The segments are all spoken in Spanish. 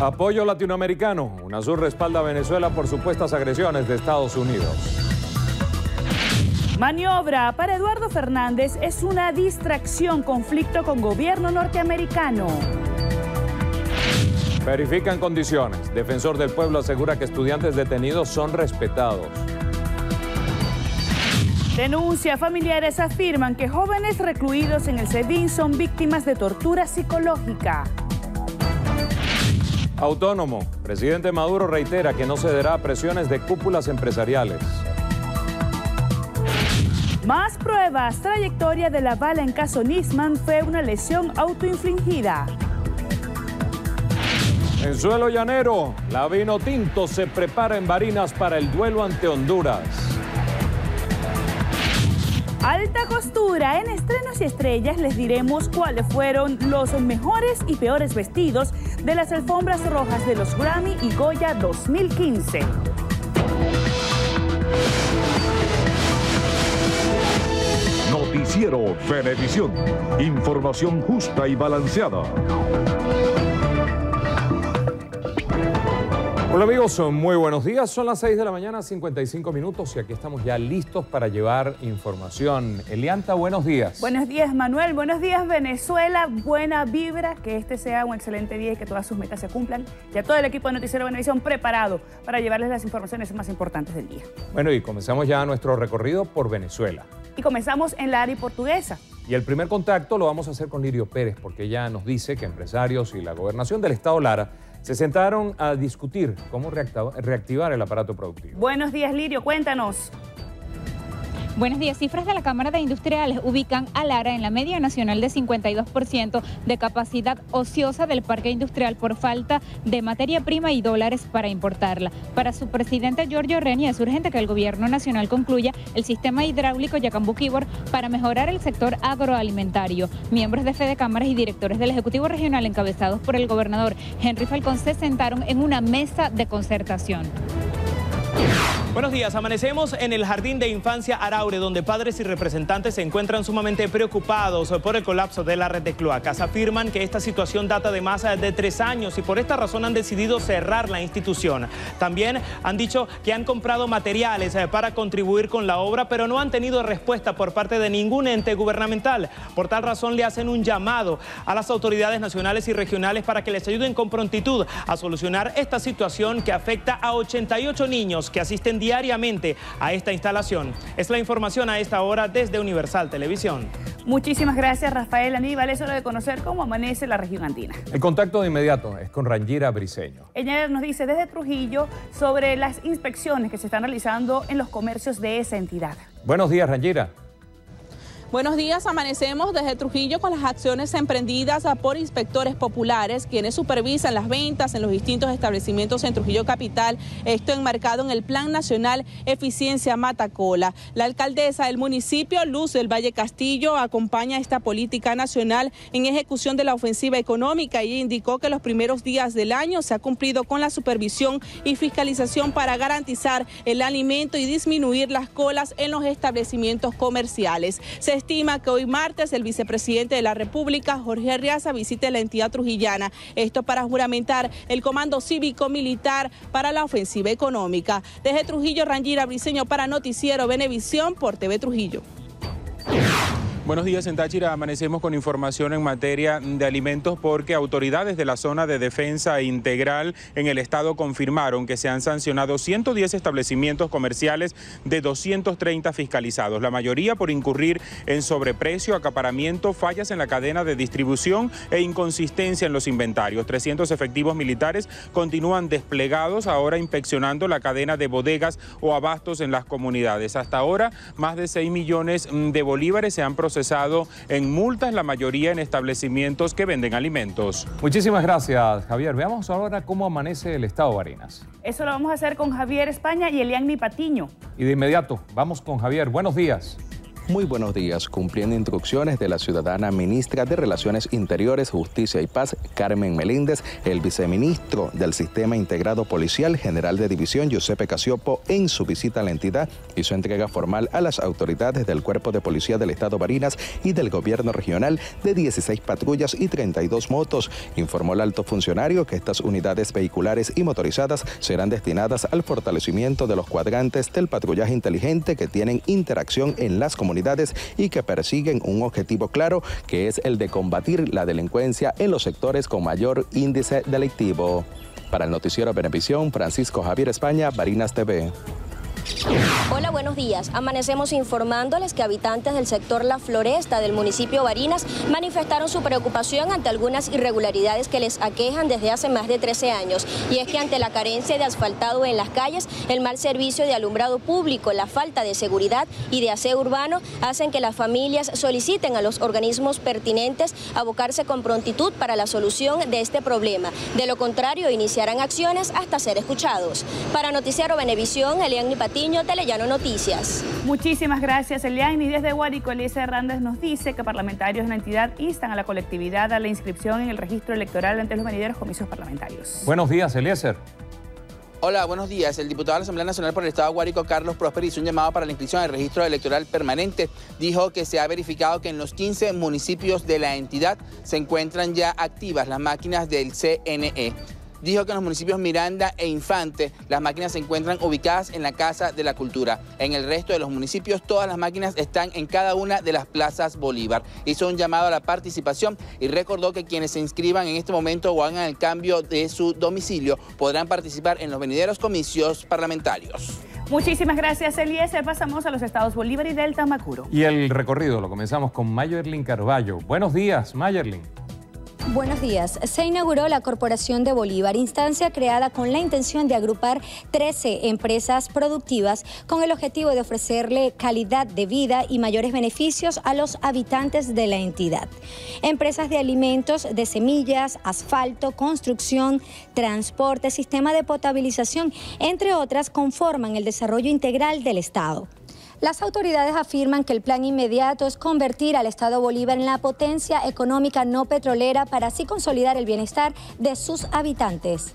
Apoyo latinoamericano. UNASUR respalda a Venezuela por supuestas agresiones de Estados Unidos. Maniobra para Eduardo Fernández es una distracción, conflicto con gobierno norteamericano. Verifican condiciones. Defensor del pueblo asegura que estudiantes detenidos son respetados. Denuncia. Familiares afirman que jóvenes recluidos en el SEBIN son víctimas de tortura psicológica. Autónomo. Presidente Maduro reitera que no cederá a presiones de cúpulas empresariales. Más pruebas. Trayectoria de la bala en caso Nisman fue una lesión autoinfligida. En suelo llanero, la vino tinto se prepara en Barinas para el duelo ante Honduras. Alta costura. En estrenos y estrellas les diremos cuáles fueron los mejores y peores vestidos de las alfombras rojas de los Grammy y Goya 2015. Noticiero Venevisión. Información justa y balanceada. Hola amigos, muy buenos días. Son las 6 de la mañana, 55 minutos y aquí estamos ya listos para llevar información. Elianta, buenos días. Buenos días Manuel, buenos días Venezuela, buena vibra, que este sea un excelente día y que todas sus metas se cumplan. Ya todo el equipo de Noticiero Venevisión preparado para llevarles las informaciones más importantes del día. Bueno, y comenzamos ya nuestro recorrido por Venezuela. Y comenzamos en la área portuguesa. Y el primer contacto lo vamos a hacer con Lirio Pérez, porque ella nos dice que empresarios y la gobernación del Estado Lara se sentaron a discutir cómo reactivar el aparato productivo. Buenos días, Lirio, cuéntanos. Buenos días. Cifras de la Cámara de Industriales ubican a Lara en la media nacional de 52% de capacidad ociosa del parque industrial por falta de materia prima y dólares para importarla. Para su presidente Giorgio Reni es urgente que el gobierno nacional concluya el sistema hidráulico Yacambuquibor para mejorar el sector agroalimentario. Miembros de Fede Cámaras y directores del Ejecutivo Regional encabezados por el gobernador Henry Falcón se sentaron en una mesa de concertación. Buenos días, amanecemos en el Jardín de Infancia Araure, donde padres y representantes se encuentran sumamente preocupados por el colapso de la red de cloacas. Afirman que esta situación data de más de tres años y por esta razón han decidido cerrar la institución. También han dicho que han comprado materiales eh, para contribuir con la obra, pero no han tenido respuesta por parte de ningún ente gubernamental. Por tal razón le hacen un llamado a las autoridades nacionales y regionales para que les ayuden con prontitud a solucionar esta situación que afecta a 88 niños que asisten diariamente a esta instalación. Es la información a esta hora desde Universal Televisión. Muchísimas gracias, Rafael Aníbal. Es hora de conocer cómo amanece la región andina. El contacto de inmediato es con Rangira Briseño. Ella nos dice desde Trujillo sobre las inspecciones que se están realizando en los comercios de esa entidad. Buenos días, Rangira. Buenos días, amanecemos desde Trujillo con las acciones emprendidas por inspectores populares, quienes supervisan las ventas en los distintos establecimientos en Trujillo Capital, esto enmarcado en el Plan Nacional Eficiencia Matacola. La alcaldesa del municipio, Luz del Valle Castillo, acompaña esta política nacional en ejecución de la ofensiva económica y indicó que los primeros días del año se ha cumplido con la supervisión y fiscalización para garantizar el alimento y disminuir las colas en los establecimientos comerciales. Estima que hoy martes el vicepresidente de la República, Jorge Arriaza, visite la entidad trujillana. Esto para juramentar el Comando Cívico Militar para la Ofensiva Económica. Desde Trujillo, Rangira Briseño para Noticiero Venevisión por TV Trujillo. Buenos días, en Táchira amanecemos con información en materia de alimentos porque autoridades de la zona de defensa integral en el estado confirmaron que se han sancionado 110 establecimientos comerciales de 230 fiscalizados, la mayoría por incurrir en sobreprecio, acaparamiento, fallas en la cadena de distribución e inconsistencia en los inventarios. 300 efectivos militares continúan desplegados ahora inspeccionando la cadena de bodegas o abastos en las comunidades. Hasta ahora, más de 6 millones de bolívares se han procesado procesado en multas, la mayoría en establecimientos que venden alimentos. Muchísimas gracias, Javier. Veamos ahora cómo amanece el estado de Barinas. Eso lo vamos a hacer con Javier España y Eliani Patiño. Y de inmediato, vamos con Javier. Buenos días. Muy buenos días. Cumpliendo instrucciones de la ciudadana ministra de Relaciones Interiores, Justicia y Paz, Carmen Meléndez, el viceministro del Sistema Integrado Policial, general de división, Giuseppe Casiopo, en su visita a la entidad, hizo entrega formal a las autoridades del Cuerpo de Policía del Estado Barinas y del Gobierno Regional de 16 patrullas y 32 motos. Informó el alto funcionario que estas unidades vehiculares y motorizadas serán destinadas al fortalecimiento de los cuadrantes del patrullaje inteligente que tienen interacción en las comunidades y que persiguen un objetivo claro que es el de combatir la delincuencia en los sectores con mayor índice delictivo. Para el noticiero Benevisión, Francisco Javier España, Barinas TV. Hola, buenos días. Amanecemos informándoles que habitantes del sector La Floresta del municipio Barinas manifestaron su preocupación ante algunas irregularidades que les aquejan desde hace más de 13 años. Y es que ante la carencia de asfaltado en las calles, el mal servicio de alumbrado público, la falta de seguridad y de aseo urbano hacen que las familias soliciten a los organismos pertinentes abocarse con prontitud para la solución de este problema. De lo contrario, iniciarán acciones hasta ser escuchados. Para Noticiero Benevisión, Elian Patiño, Telellano Noticias. Muchísimas gracias, Eliane. Y desde Guárico, Elisa Hernández nos dice que parlamentarios de la entidad instan a la colectividad a la inscripción en el registro electoral ante los venideros comicios parlamentarios. Buenos días, Eliezer. Hola, buenos días. El diputado de la Asamblea Nacional por el Estado de Guárico, Carlos Prosper, hizo un llamado para la inscripción al registro electoral permanente. Dijo que se ha verificado que en los 15 municipios de la entidad se encuentran ya activas las máquinas del CNE dijo que en los municipios Miranda e Infante las máquinas se encuentran ubicadas en la Casa de la Cultura. En el resto de los municipios todas las máquinas están en cada una de las plazas Bolívar. Hizo un llamado a la participación y recordó que quienes se inscriban en este momento o hagan el cambio de su domicilio podrán participar en los venideros comicios parlamentarios. Muchísimas gracias, Eliezer. Pasamos a los estados Bolívar y Delta Macuro. Y el recorrido lo comenzamos con Mayerlin Carballo. Buenos días, Mayerlin. Buenos días. Se inauguró la Corporación de Bolívar, instancia creada con la intención de agrupar 13 empresas productivas con el objetivo de ofrecerle calidad de vida y mayores beneficios a los habitantes de la entidad. Empresas de alimentos, de semillas, asfalto, construcción, transporte, sistema de potabilización, entre otras, conforman el desarrollo integral del Estado. Las autoridades afirman que el plan inmediato es convertir al Estado Bolívar en la potencia económica no petrolera para así consolidar el bienestar de sus habitantes.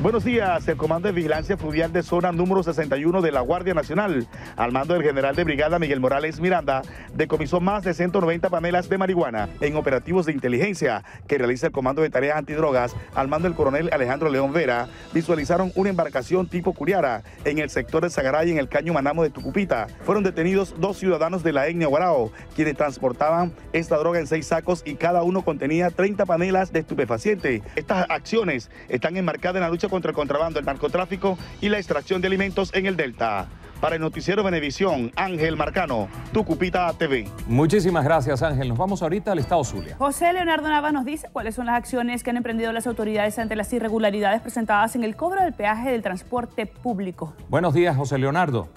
Buenos días, el Comando de Vigilancia Fluvial de Zona número 61 de la Guardia Nacional, al mando del general de brigada Miguel Morales Miranda, decomisó más de 190 panelas de marihuana en operativos de inteligencia que realiza el Comando de Tareas Antidrogas, al mando del coronel Alejandro León Vera, visualizaron una embarcación tipo Curiara en el sector de Sagaray en el Caño Manamo de Tucupita. Fueron detenidos dos ciudadanos de la etnia Guarao, quienes transportaban esta droga en seis sacos y cada uno contenía 30 panelas de estupefaciente. Estas acciones están enmarcadas en la lucha contra el contrabando, el narcotráfico y la extracción de alimentos en el Delta. Para el noticiero Venevisión, Ángel Marcano, Tucupita TV. Muchísimas gracias, Ángel. Nos vamos ahorita al Estado Zulia. José Leonardo Nava nos dice cuáles son las acciones que han emprendido las autoridades ante las irregularidades presentadas en el cobro del peaje del transporte público. Buenos días, José Leonardo.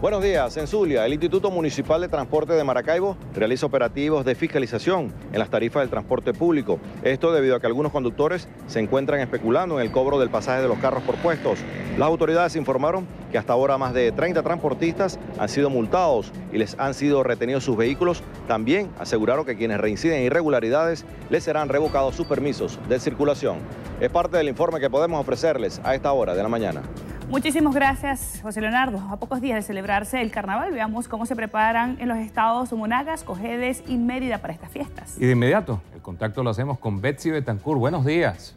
Buenos días. En Zulia, el Instituto Municipal de Transporte de Maracaibo realiza operativos de fiscalización en las tarifas del transporte público. Esto debido a que algunos conductores se encuentran especulando en el cobro del pasaje de los carros por puestos. Las autoridades informaron que hasta ahora más de 30 transportistas han sido multados y les han sido retenidos sus vehículos. También aseguraron que quienes reinciden en irregularidades les serán revocados sus permisos de circulación. Es parte del informe que podemos ofrecerles a esta hora de la mañana. Muchísimas gracias, José Leonardo. A pocos días de celebrarse el carnaval, veamos cómo se preparan en los estados Monagas, Cojedes y Mérida para estas fiestas. Y de inmediato, el contacto lo hacemos con Betsy Betancourt. Buenos días.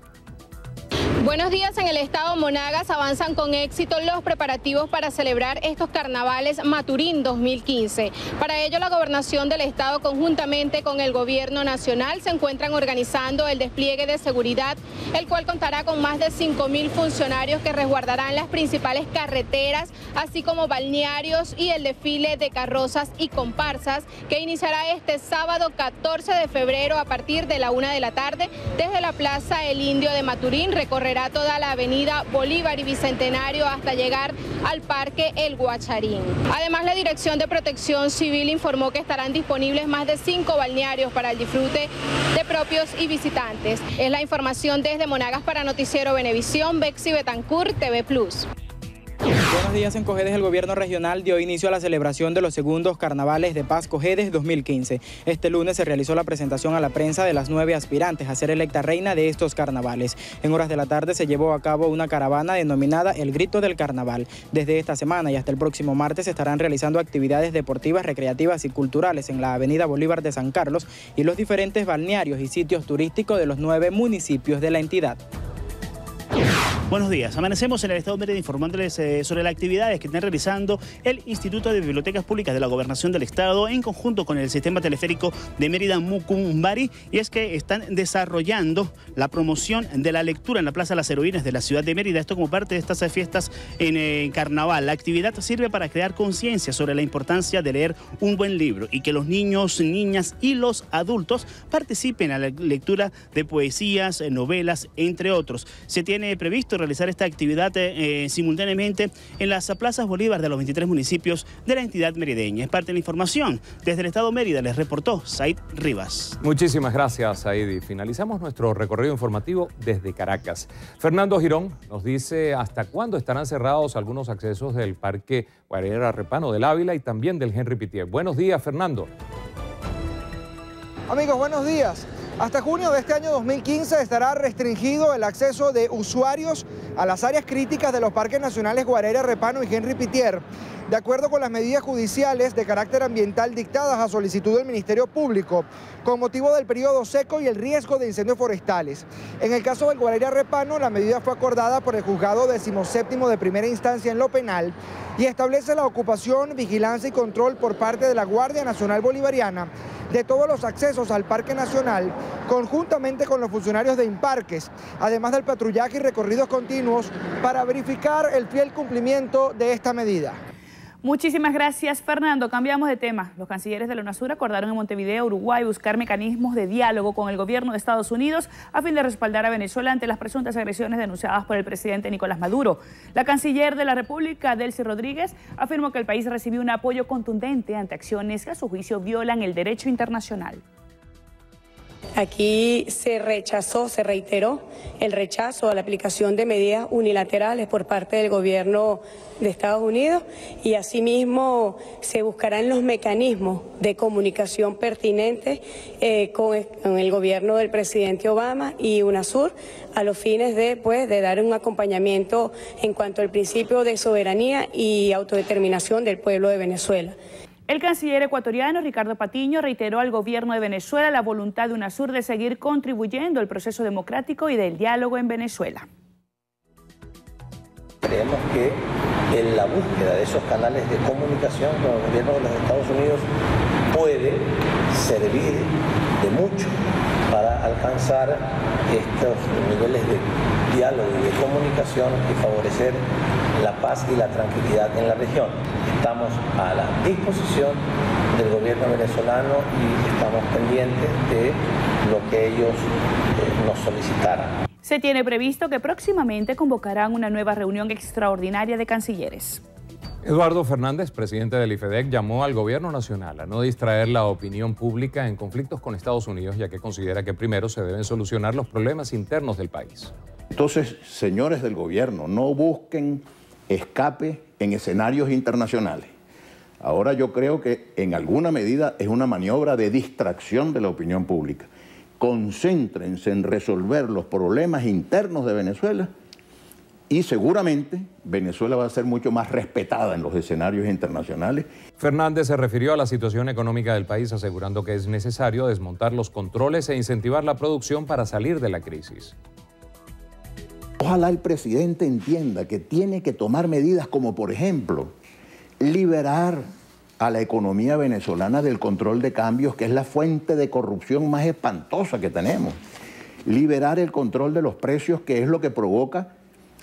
Buenos días. En el estado Monagas avanzan con éxito los preparativos para celebrar estos carnavales Maturín 2015. Para ello, la gobernación del estado, conjuntamente con el gobierno nacional, se encuentran organizando el despliegue de seguridad, el cual contará con más de 5 mil funcionarios que resguardarán las principales carreteras, así como balnearios y el desfile de carrozas y comparsas, que iniciará este sábado 14 de febrero a partir de la una de la tarde desde la Plaza El Indio de Maturín. Recorrerá toda la avenida Bolívar y Bicentenario hasta llegar al Parque El Guacharín. Además, la Dirección de Protección Civil informó que estarán disponibles más de cinco balnearios para el disfrute de propios y visitantes. Es la información desde Monagas para Noticiero Venevisión, Bexi Betancourt, TV Plus. Buenos días en Cojedes. El gobierno regional dio inicio a la celebración de los segundos carnavales de paz Cojedes 2015. Este lunes se realizó la presentación a la prensa de las nueve aspirantes a ser electa reina de estos carnavales. En horas de la tarde se llevó a cabo una caravana denominada El Grito del Carnaval. Desde esta semana y hasta el próximo martes se estarán realizando actividades deportivas, recreativas y culturales en la Avenida Bolívar de San Carlos y los diferentes balnearios y sitios turísticos de los nueve municipios de la entidad. Buenos días. Amanecemos en el Estado de Mérida informándoles eh, sobre las actividades que están realizando el Instituto de Bibliotecas Públicas de la Gobernación del Estado en conjunto con el Sistema Teleférico de Mérida Mucumbari y es que están desarrollando la promoción de la lectura en la Plaza de las Heroínas de la ciudad de Mérida. Esto como parte de estas fiestas en eh, Carnaval. La actividad sirve para crear conciencia sobre la importancia de leer un buen libro y que los niños, niñas y los adultos participen en la lectura de poesías, eh, novelas, entre otros. Se tiene previsto realizar esta actividad eh, eh, simultáneamente en las plazas Bolívar de los 23 municipios de la entidad merideña. Es parte de la información. Desde el Estado Mérida les reportó Said Rivas. Muchísimas gracias, Said. Y finalizamos nuestro recorrido informativo desde Caracas. Fernando Girón nos dice hasta cuándo estarán cerrados algunos accesos del Parque Guarera Repano del Ávila y también del Henry Pitié. Buenos días, Fernando. Amigos, buenos días. Hasta junio de este año 2015 estará restringido el acceso de usuarios a las áreas críticas de los parques nacionales Guarera, Repano y Henry Pitier, de acuerdo con las medidas judiciales de carácter ambiental dictadas a solicitud del Ministerio Público, con motivo del periodo seco y el riesgo de incendios forestales. En el caso del Guarera Repano, la medida fue acordada por el juzgado decimoséptimo de primera instancia en lo penal y establece la ocupación, vigilancia y control por parte de la Guardia Nacional Bolivariana de todos los accesos al Parque Nacional, conjuntamente con los funcionarios de Imparques, además del patrullaje y recorridos continuos para verificar el fiel cumplimiento de esta medida. Muchísimas gracias, Fernando. Cambiamos de tema. Los cancilleres de la UNASUR acordaron en Montevideo, Uruguay, buscar mecanismos de diálogo con el gobierno de Estados Unidos a fin de respaldar a Venezuela ante las presuntas agresiones denunciadas por el presidente Nicolás Maduro. La canciller de la República, Delcy Rodríguez, afirmó que el país recibió un apoyo contundente ante acciones que a su juicio violan el derecho internacional. Aquí se rechazó, se reiteró el rechazo a la aplicación de medidas unilaterales por parte del gobierno de Estados Unidos y asimismo se buscarán los mecanismos de comunicación pertinentes eh, con, el gobierno del presidente Obama y UNASUR a los fines de, pues, de dar un acompañamiento en cuanto al principio de soberanía y autodeterminación del pueblo de Venezuela. El canciller ecuatoriano Ricardo Patiño reiteró al gobierno de Venezuela la voluntad de UNASUR de seguir contribuyendo al proceso democrático y del diálogo en Venezuela. Creemos que en la búsqueda de esos canales de comunicación con el gobierno de los Estados Unidos puede servir de mucho para alcanzar estos niveles de y de comunicación y favorecer la paz y la tranquilidad en la región. Estamos a la disposición del gobierno venezolano y estamos pendientes de lo que ellos eh, nos solicitaran. Se tiene previsto que próximamente convocarán una nueva reunión extraordinaria de cancilleres. Eduardo Fernández, presidente del IFEDEC, llamó al gobierno nacional a no distraer la opinión pública en conflictos con Estados Unidos, ya que considera que primero se deben solucionar los problemas internos del país. Entonces, señores del gobierno, no busquen escape en escenarios internacionales. Ahora yo creo que en alguna medida es una maniobra de distracción de la opinión pública. Concéntrense en resolver los problemas internos de Venezuela y seguramente Venezuela va a ser mucho más respetada en los escenarios internacionales. Fernández se refirió a la situación económica del país asegurando que es necesario desmontar los controles e incentivar la producción para salir de la crisis. Ojalá el presidente entienda que tiene que tomar medidas como, por ejemplo, liberar a la economía venezolana del control de cambios, que es la fuente de corrupción más espantosa que tenemos. Liberar el control de los precios, que es lo que provoca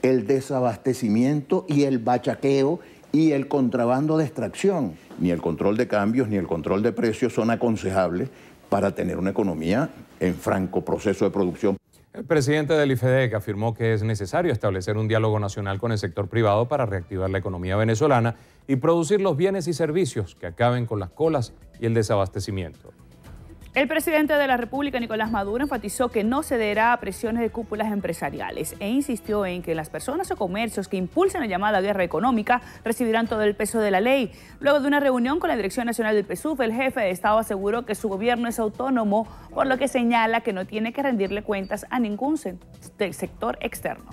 el desabastecimiento y el bachaqueo y el contrabando de extracción. Ni el control de cambios ni el control de precios son aconsejables para tener una economía en franco proceso de producción. El presidente del IFEDEC afirmó que es necesario establecer un diálogo nacional con el sector privado para reactivar la economía venezolana y producir los bienes y servicios que acaben con las colas y el desabastecimiento. El presidente de la República, Nicolás Maduro, enfatizó que no cederá a presiones de cúpulas empresariales e insistió en que las personas o comercios que impulsen la llamada guerra económica recibirán todo el peso de la ley. Luego de una reunión con la Dirección Nacional del PSUV, el jefe de Estado aseguró que su gobierno es autónomo, por lo que señala que no tiene que rendirle cuentas a ningún sector externo.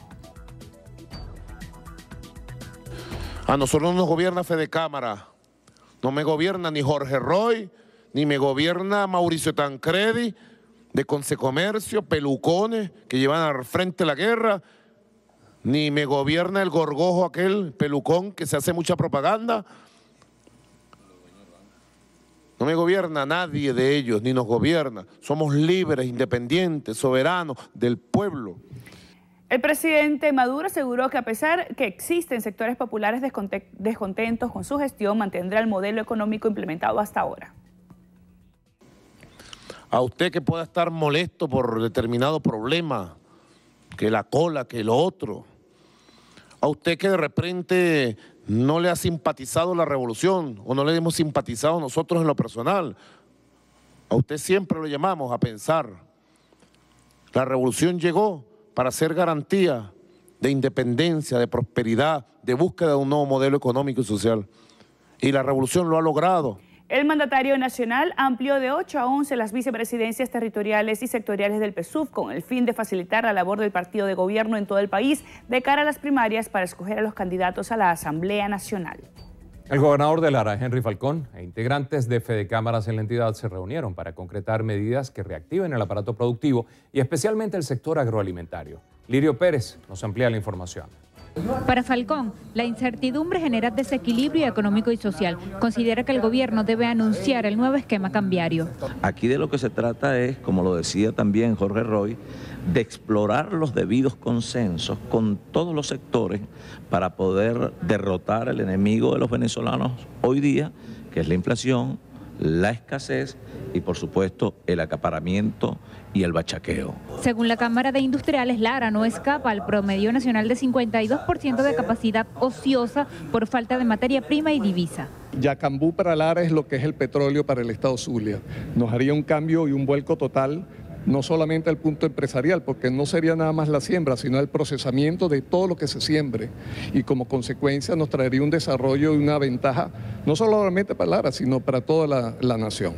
A nosotros no nos gobierna Fede Cámara, no me gobierna ni Jorge Roy, ni me gobierna Mauricio Tancredi de Consecomercio, pelucones que llevan al frente la guerra, ni me gobierna el gorgojo aquel pelucón que se hace mucha propaganda. No me gobierna nadie de ellos, ni nos gobierna. Somos libres, independientes, soberanos del pueblo. El presidente Maduro aseguró que a pesar que existen sectores populares descontentos con su gestión, mantendrá el modelo económico implementado hasta ahora a usted que pueda estar molesto por determinado problema, que la cola, que lo otro, a usted que de repente no le ha simpatizado la revolución o no le hemos simpatizado nosotros en lo personal, a usted siempre lo llamamos a pensar. La revolución llegó para ser garantía de independencia, de prosperidad, de búsqueda de un nuevo modelo económico y social. Y la revolución lo ha logrado. El mandatario nacional amplió de 8 a 11 las vicepresidencias territoriales y sectoriales del PSUV con el fin de facilitar la labor del partido de gobierno en todo el país de cara a las primarias para escoger a los candidatos a la Asamblea Nacional. El gobernador de Lara, Henry Falcón, e integrantes de Fede Cámaras en la entidad se reunieron para concretar medidas que reactiven el aparato productivo y especialmente el sector agroalimentario. Lirio Pérez nos amplía la información. Para Falcón, la incertidumbre genera desequilibrio económico y social. Considera que el gobierno debe anunciar el nuevo esquema cambiario. Aquí de lo que se trata es, como lo decía también Jorge Roy, de explorar los debidos consensos con todos los sectores para poder derrotar el enemigo de los venezolanos hoy día, que es la inflación, la escasez y por supuesto el acaparamiento y el bachaqueo. Según la Cámara de Industriales, Lara no escapa al promedio nacional de 52% de capacidad ociosa por falta de materia prima y divisa. Yacambú para Lara es lo que es el petróleo para el Estado Zulia. Nos haría un cambio y un vuelco total no solamente al punto empresarial, porque no sería nada más la siembra, sino el procesamiento de todo lo que se siembre. Y como consecuencia nos traería un desarrollo y una ventaja, no solamente para Lara, sino para toda la, la nación.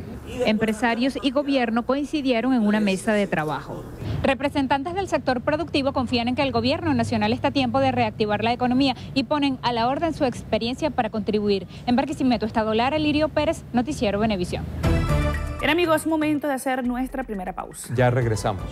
Empresarios y gobierno coincidieron en una mesa de trabajo. Representantes del sector productivo confían en que el gobierno nacional está a tiempo de reactivar la economía y ponen a la orden su experiencia para contribuir. En Barquisimeto, Estado Lara, Lirio Pérez, Noticiero Venevisión. Bien amigos, es momento de hacer nuestra primera pausa. Ya regresamos.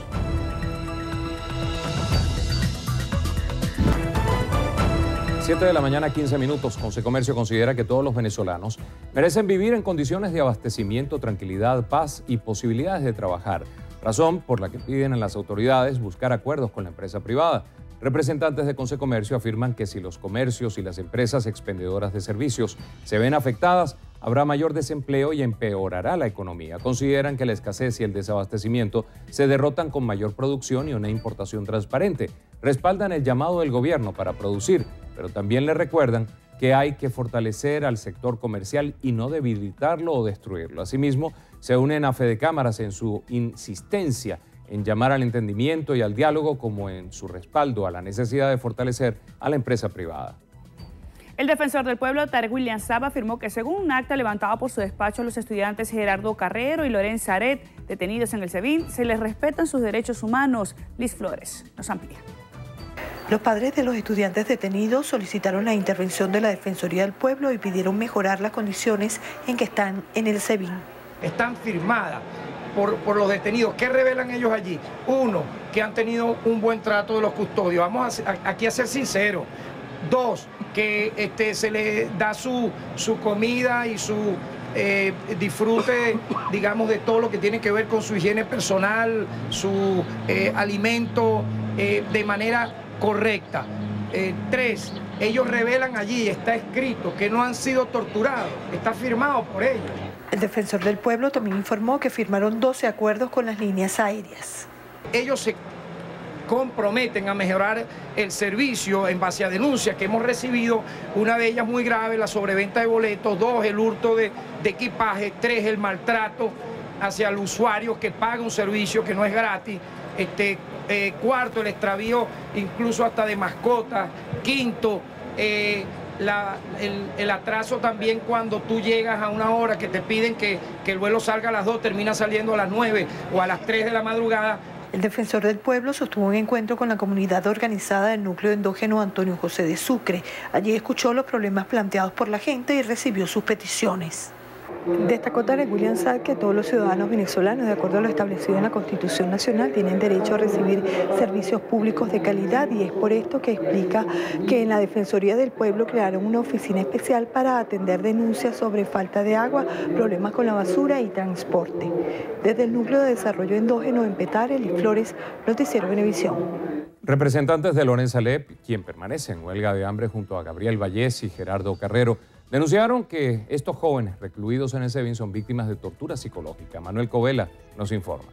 Siete de la mañana, 15 minutos. Comercio considera que todos los venezolanos merecen vivir en condiciones de abastecimiento, tranquilidad, paz y posibilidades de trabajar. Razón por la que piden a las autoridades buscar acuerdos con la empresa privada. Representantes de Comercio afirman que si los comercios y las empresas expendedoras de servicios se ven afectadas, habrá mayor desempleo y empeorará la economía. Consideran que la escasez y el desabastecimiento se derrotan con mayor producción y una importación transparente. Respaldan el llamado del gobierno para producir, pero también le recuerdan que hay que fortalecer al sector comercial y no debilitarlo o destruirlo. Asimismo, se unen a Fede Cámaras en su insistencia en llamar al entendimiento y al diálogo como en su respaldo a la necesidad de fortalecer a la empresa privada. El defensor del pueblo, Tarek William Saba, afirmó que según un acta levantado por su despacho, los estudiantes Gerardo Carrero y Lorenza Aret, detenidos en el SEBIN, se les respetan sus derechos humanos. Liz Flores nos amplía. Los padres de los estudiantes detenidos solicitaron la intervención de la Defensoría del Pueblo y pidieron mejorar las condiciones en que están en el SEBIN. Están firmadas por, los detenidos. ¿Qué revelan ellos allí? Uno, que han tenido un buen trato de los custodios. Vamos aquí a ser sinceros. Dos, que este, se les da su, su comida y su eh, disfrute, digamos, de todo lo que tiene que ver con su higiene personal, su eh, alimento eh, de manera correcta. tres, ellos revelan allí, está escrito, que no han sido torturados, está firmado por ellos. El defensor del pueblo también informó que firmaron 12 acuerdos con las líneas aéreas. Ellos se comprometen a mejorar el servicio en base a denuncias que hemos recibido, una de ellas muy grave, la sobreventa de boletos, dos, el hurto de, equipaje, tres, el maltrato hacia el usuario que paga un servicio que no es gratis. Este, eh, cuarto, el extravío incluso hasta de mascotas. Quinto, eh, el, atraso también cuando tú llegas a una hora que te piden que, que el vuelo salga a las 2, termina saliendo a las 9 o a las 3 de la madrugada. El defensor del pueblo sostuvo un encuentro con la comunidad organizada del núcleo endógeno Antonio José de Sucre. Allí escuchó los problemas planteados por la gente y recibió sus peticiones. Destacó Tarek William Saad que todos los ciudadanos venezolanos, de acuerdo a lo establecido en la Constitución Nacional, tienen derecho a recibir servicios públicos de calidad y es por esto que explica que en la Defensoría del Pueblo crearon una oficina especial para atender denuncias sobre falta de agua, problemas con la basura y transporte. Desde el Núcleo de Desarrollo Endógeno en Petare, y Flores, Noticiero Venevisión. Representantes de Lorenza Lep, quien permanece en huelga de hambre junto a Gabriel Vallés y Gerardo Carrero, Denunciaron que estos jóvenes recluidos en el SEBIN son víctimas de tortura psicológica. Manuel Covela nos informa.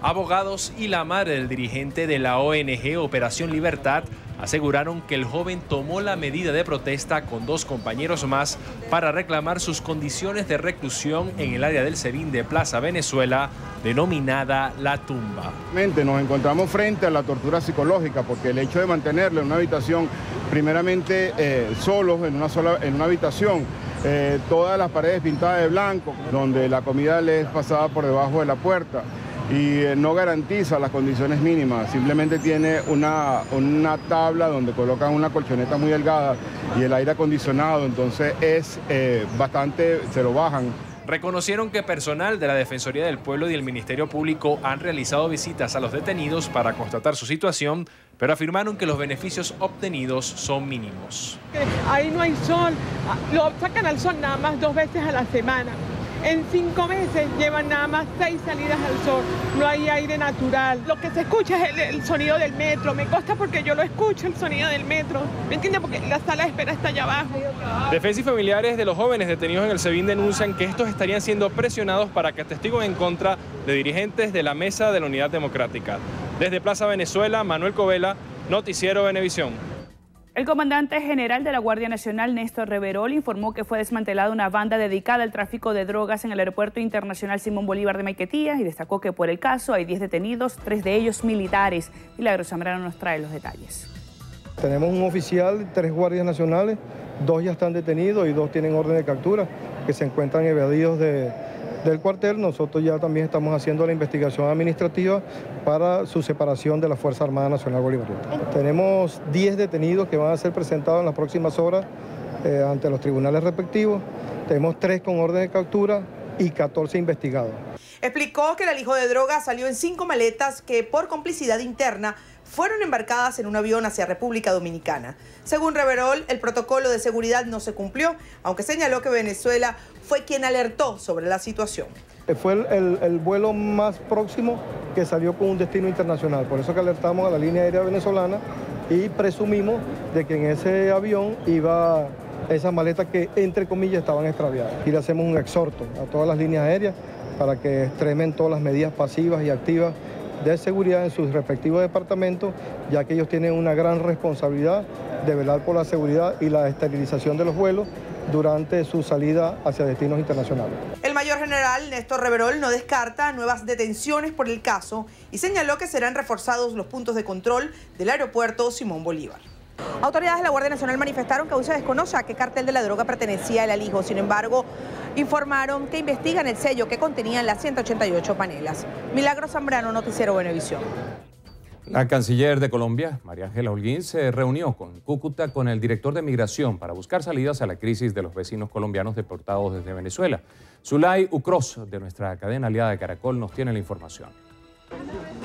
Abogados y la madre del dirigente de la ONG Operación Libertad aseguraron que el joven tomó la medida de protesta con dos compañeros más para reclamar sus condiciones de reclusión en el área del Serín de Plaza Venezuela, denominada La Tumba. Nos encontramos frente a la tortura psicológica porque el hecho de mantenerlo en una habitación, primeramente eh, solos, en una, sola, en una habitación, eh, todas las paredes pintadas de blanco, donde la comida les pasaba por debajo de la puerta y eh, no garantiza las condiciones mínimas, simplemente tiene una, una tabla donde colocan una colchoneta muy delgada y el aire acondicionado, entonces es eh, bastante, se lo bajan. Reconocieron que personal de la Defensoría del Pueblo y el Ministerio Público han realizado visitas a los detenidos para constatar su situación, pero afirmaron que los beneficios obtenidos son mínimos. Ahí no hay sol, lo sacan al sol nada más dos veces a la semana. En cinco meses llevan nada más seis salidas al sol, no hay aire natural. Lo que se escucha es el, sonido del metro, me consta porque yo lo escucho, el sonido del metro. ¿Me entiendes? Porque la sala de espera está allá abajo. Defensa y familiares de los jóvenes detenidos en el SEBIN denuncian que estos estarían siendo presionados para que testiguen en contra de dirigentes de la Mesa de la Unidad Democrática. Desde Plaza Venezuela, Manuel Covela, Noticiero Venevisión. El comandante general de la Guardia Nacional, Néstor Reverol, informó que fue desmantelada una banda dedicada al tráfico de drogas en el Aeropuerto Internacional Simón Bolívar de Maiquetía y destacó que por el caso hay 10 detenidos, tres de ellos militares. Milagro Zambrano nos trae los detalles. Tenemos un oficial, tres guardias nacionales, dos ya están detenidos y dos tienen orden de captura que se encuentran evadidos de, del cuartel, nosotros ya también estamos haciendo la investigación administrativa para su separación de la Fuerza Armada Nacional Bolivariana. Tenemos 10 detenidos que van a ser presentados en las próximas horas eh, ante los tribunales respectivos. Tenemos 3 con orden de captura y 14 investigados. Explicó que el alijo de droga salió en cinco maletas que por complicidad interna fueron embarcadas en un avión hacia República Dominicana. Según Reverol, el protocolo de seguridad no se cumplió, aunque señaló que Venezuela fue quien alertó sobre la situación. Fue el, vuelo más próximo que salió con un destino internacional, por eso que alertamos a la línea aérea venezolana y presumimos de que en ese avión iba esas maletas que entre comillas estaban extraviadas. Y le hacemos un exhorto a todas las líneas aéreas para que extremen todas las medidas pasivas y activas de seguridad en sus respectivos departamentos, ya que ellos tienen una gran responsabilidad de velar por la seguridad y la esterilización de los vuelos durante su salida hacia destinos internacionales. El mayor general Néstor Reverol no descarta nuevas detenciones por el caso y señaló que serán reforzados los puntos de control del aeropuerto Simón Bolívar. Autoridades de la Guardia Nacional manifestaron que aún se desconoce a qué cartel de la droga pertenecía el alijo. Sin embargo, informaron que investigan el sello que contenían las 188 panelas. Milagro Zambrano, Noticiero Benevisión. La canciller de Colombia, María Ángela Holguín, se reunió con Cúcuta con el director de Migración para buscar salidas a la crisis de los vecinos colombianos deportados desde Venezuela. Zulay Ucros, de nuestra cadena aliada de Caracol, nos tiene la información.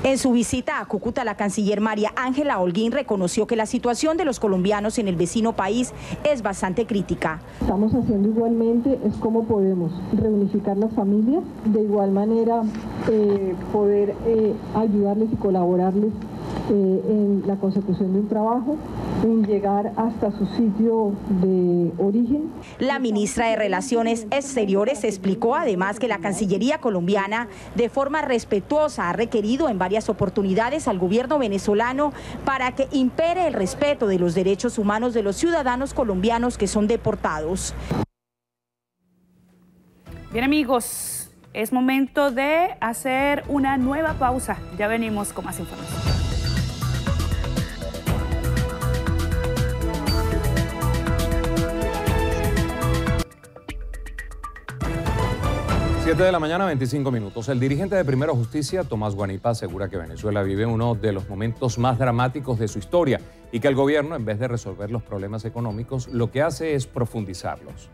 En su visita a Cúcuta, la canciller María Ángela Holguín reconoció que la situación de los colombianos en el vecino país es bastante crítica. Estamos haciendo igualmente es cómo podemos reunificar las familias, de igual manera eh, poder eh, ayudarles y colaborarles eh, en la consecución de un trabajo, en llegar hasta su sitio de origen. La ministra de Relaciones Exteriores explicó además que la Cancillería colombiana de forma respetuosa ha requerido en varias oportunidades al gobierno venezolano para que impere el respeto de los derechos humanos de los ciudadanos colombianos que son deportados. Bien amigos, Es momento de hacer una nueva pausa. Ya venimos con más información. Siete de la mañana, 25 minutos. El dirigente de Primero Justicia, Tomás Guanipa, asegura que Venezuela vive uno de los momentos más dramáticos de su historia y que el gobierno, en vez de resolver los problemas económicos, lo que hace es profundizarlos.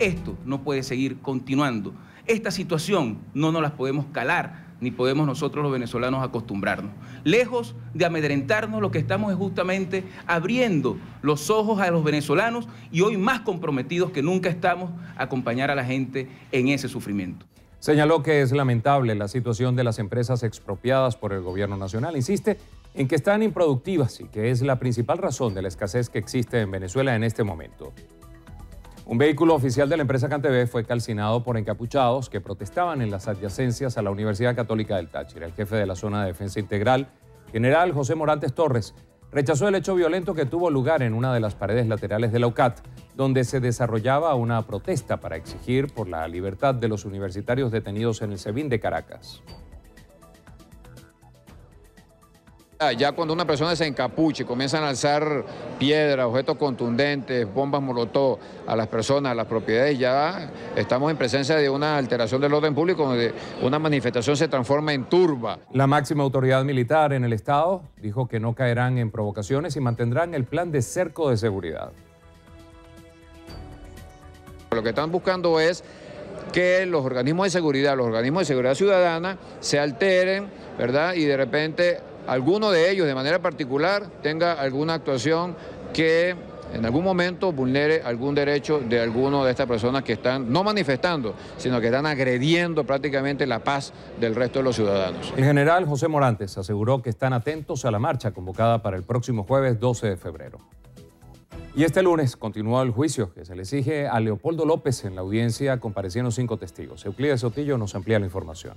Esto no puede seguir continuando. Esta situación no nos la podemos calar, ni podemos nosotros los venezolanos acostumbrarnos. Lejos de amedrentarnos, lo que estamos es justamente abriendo los ojos a los venezolanos y hoy más comprometidos que nunca estamos a acompañar a la gente en ese sufrimiento. Señaló que es lamentable la situación de las empresas expropiadas por el gobierno nacional. Insiste en que están improductivas y que es la principal razón de la escasez que existe en Venezuela en este momento. Un vehículo oficial de la empresa Cantebé fue calcinado por encapuchados que protestaban en las adyacencias a la Universidad Católica del Táchira. El jefe de la zona de defensa integral, general José Morantes Torres, rechazó el hecho violento que tuvo lugar en una de las paredes laterales de la UCAT, donde se desarrollaba una protesta para exigir por la libertad de los universitarios detenidos en el SEBIN de Caracas. Ya cuando una persona se encapucha y comienzan a alzar piedras, objetos contundentes, bombas molotov a las personas, a las propiedades, ya estamos en presencia de una alteración del orden público donde una manifestación se transforma en turba. La máxima autoridad militar en el Estado dijo que no caerán en provocaciones y mantendrán el plan de cerco de seguridad. Lo que están buscando es que los organismos de seguridad, los organismos de seguridad ciudadana se alteren, ¿verdad? Y de repente alguno de ellos de manera particular tenga alguna actuación que en algún momento vulnere algún derecho de alguno de estas personas que están no manifestando, sino que están agrediendo prácticamente la paz del resto de los ciudadanos. El general José Morantes aseguró que están atentos a la marcha convocada para el próximo jueves 12 de febrero. Y este lunes continuó el juicio que se le exige a Leopoldo López en la audiencia comparecieron cinco testigos. Euclides Sotillo nos amplía la información.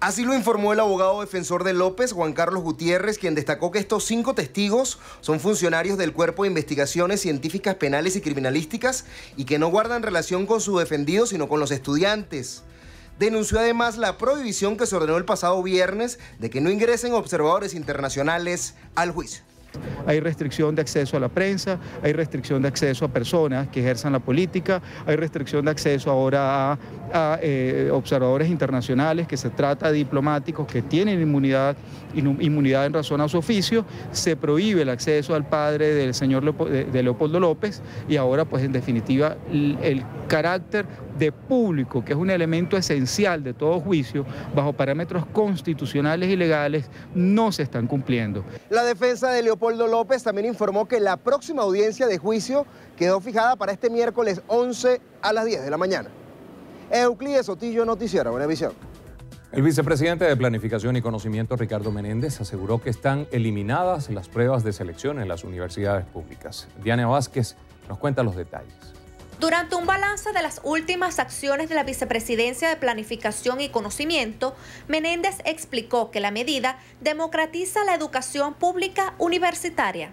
Así lo informó el abogado defensor de López, Juan Carlos Gutiérrez, quien destacó que estos cinco testigos son funcionarios del Cuerpo de Investigaciones Científicas Penales y Criminalísticas y que no guardan relación con su defendido, sino con los estudiantes. Denunció además la prohibición que se ordenó el pasado viernes de que no ingresen observadores internacionales al juicio. Hay restricción de acceso a la prensa, hay restricción de acceso a personas que ejerzan la política, hay restricción de acceso ahora a, eh, observadores internacionales, que se trata de diplomáticos que tienen inmunidad, inmunidad en razón a su oficio, se prohíbe el acceso al padre del señor de Leopoldo López y ahora pues en definitiva el carácter de público, que es un elemento esencial de todo juicio, bajo parámetros constitucionales y legales, no se están cumpliendo. La defensa de Leopoldo López también informó que la próxima audiencia de juicio quedó fijada para este miércoles 11 a las 10 de la mañana. Euclides Sotillo, Noticiero Buenavisión. El vicepresidente de Planificación y Conocimiento, Ricardo Menéndez, aseguró que están eliminadas las pruebas de selección en las universidades públicas. Diana Vázquez nos cuenta los detalles. Durante un balance de las últimas acciones de la Vicepresidencia de Planificación y Conocimiento, Menéndez explicó que la medida democratiza la educación pública universitaria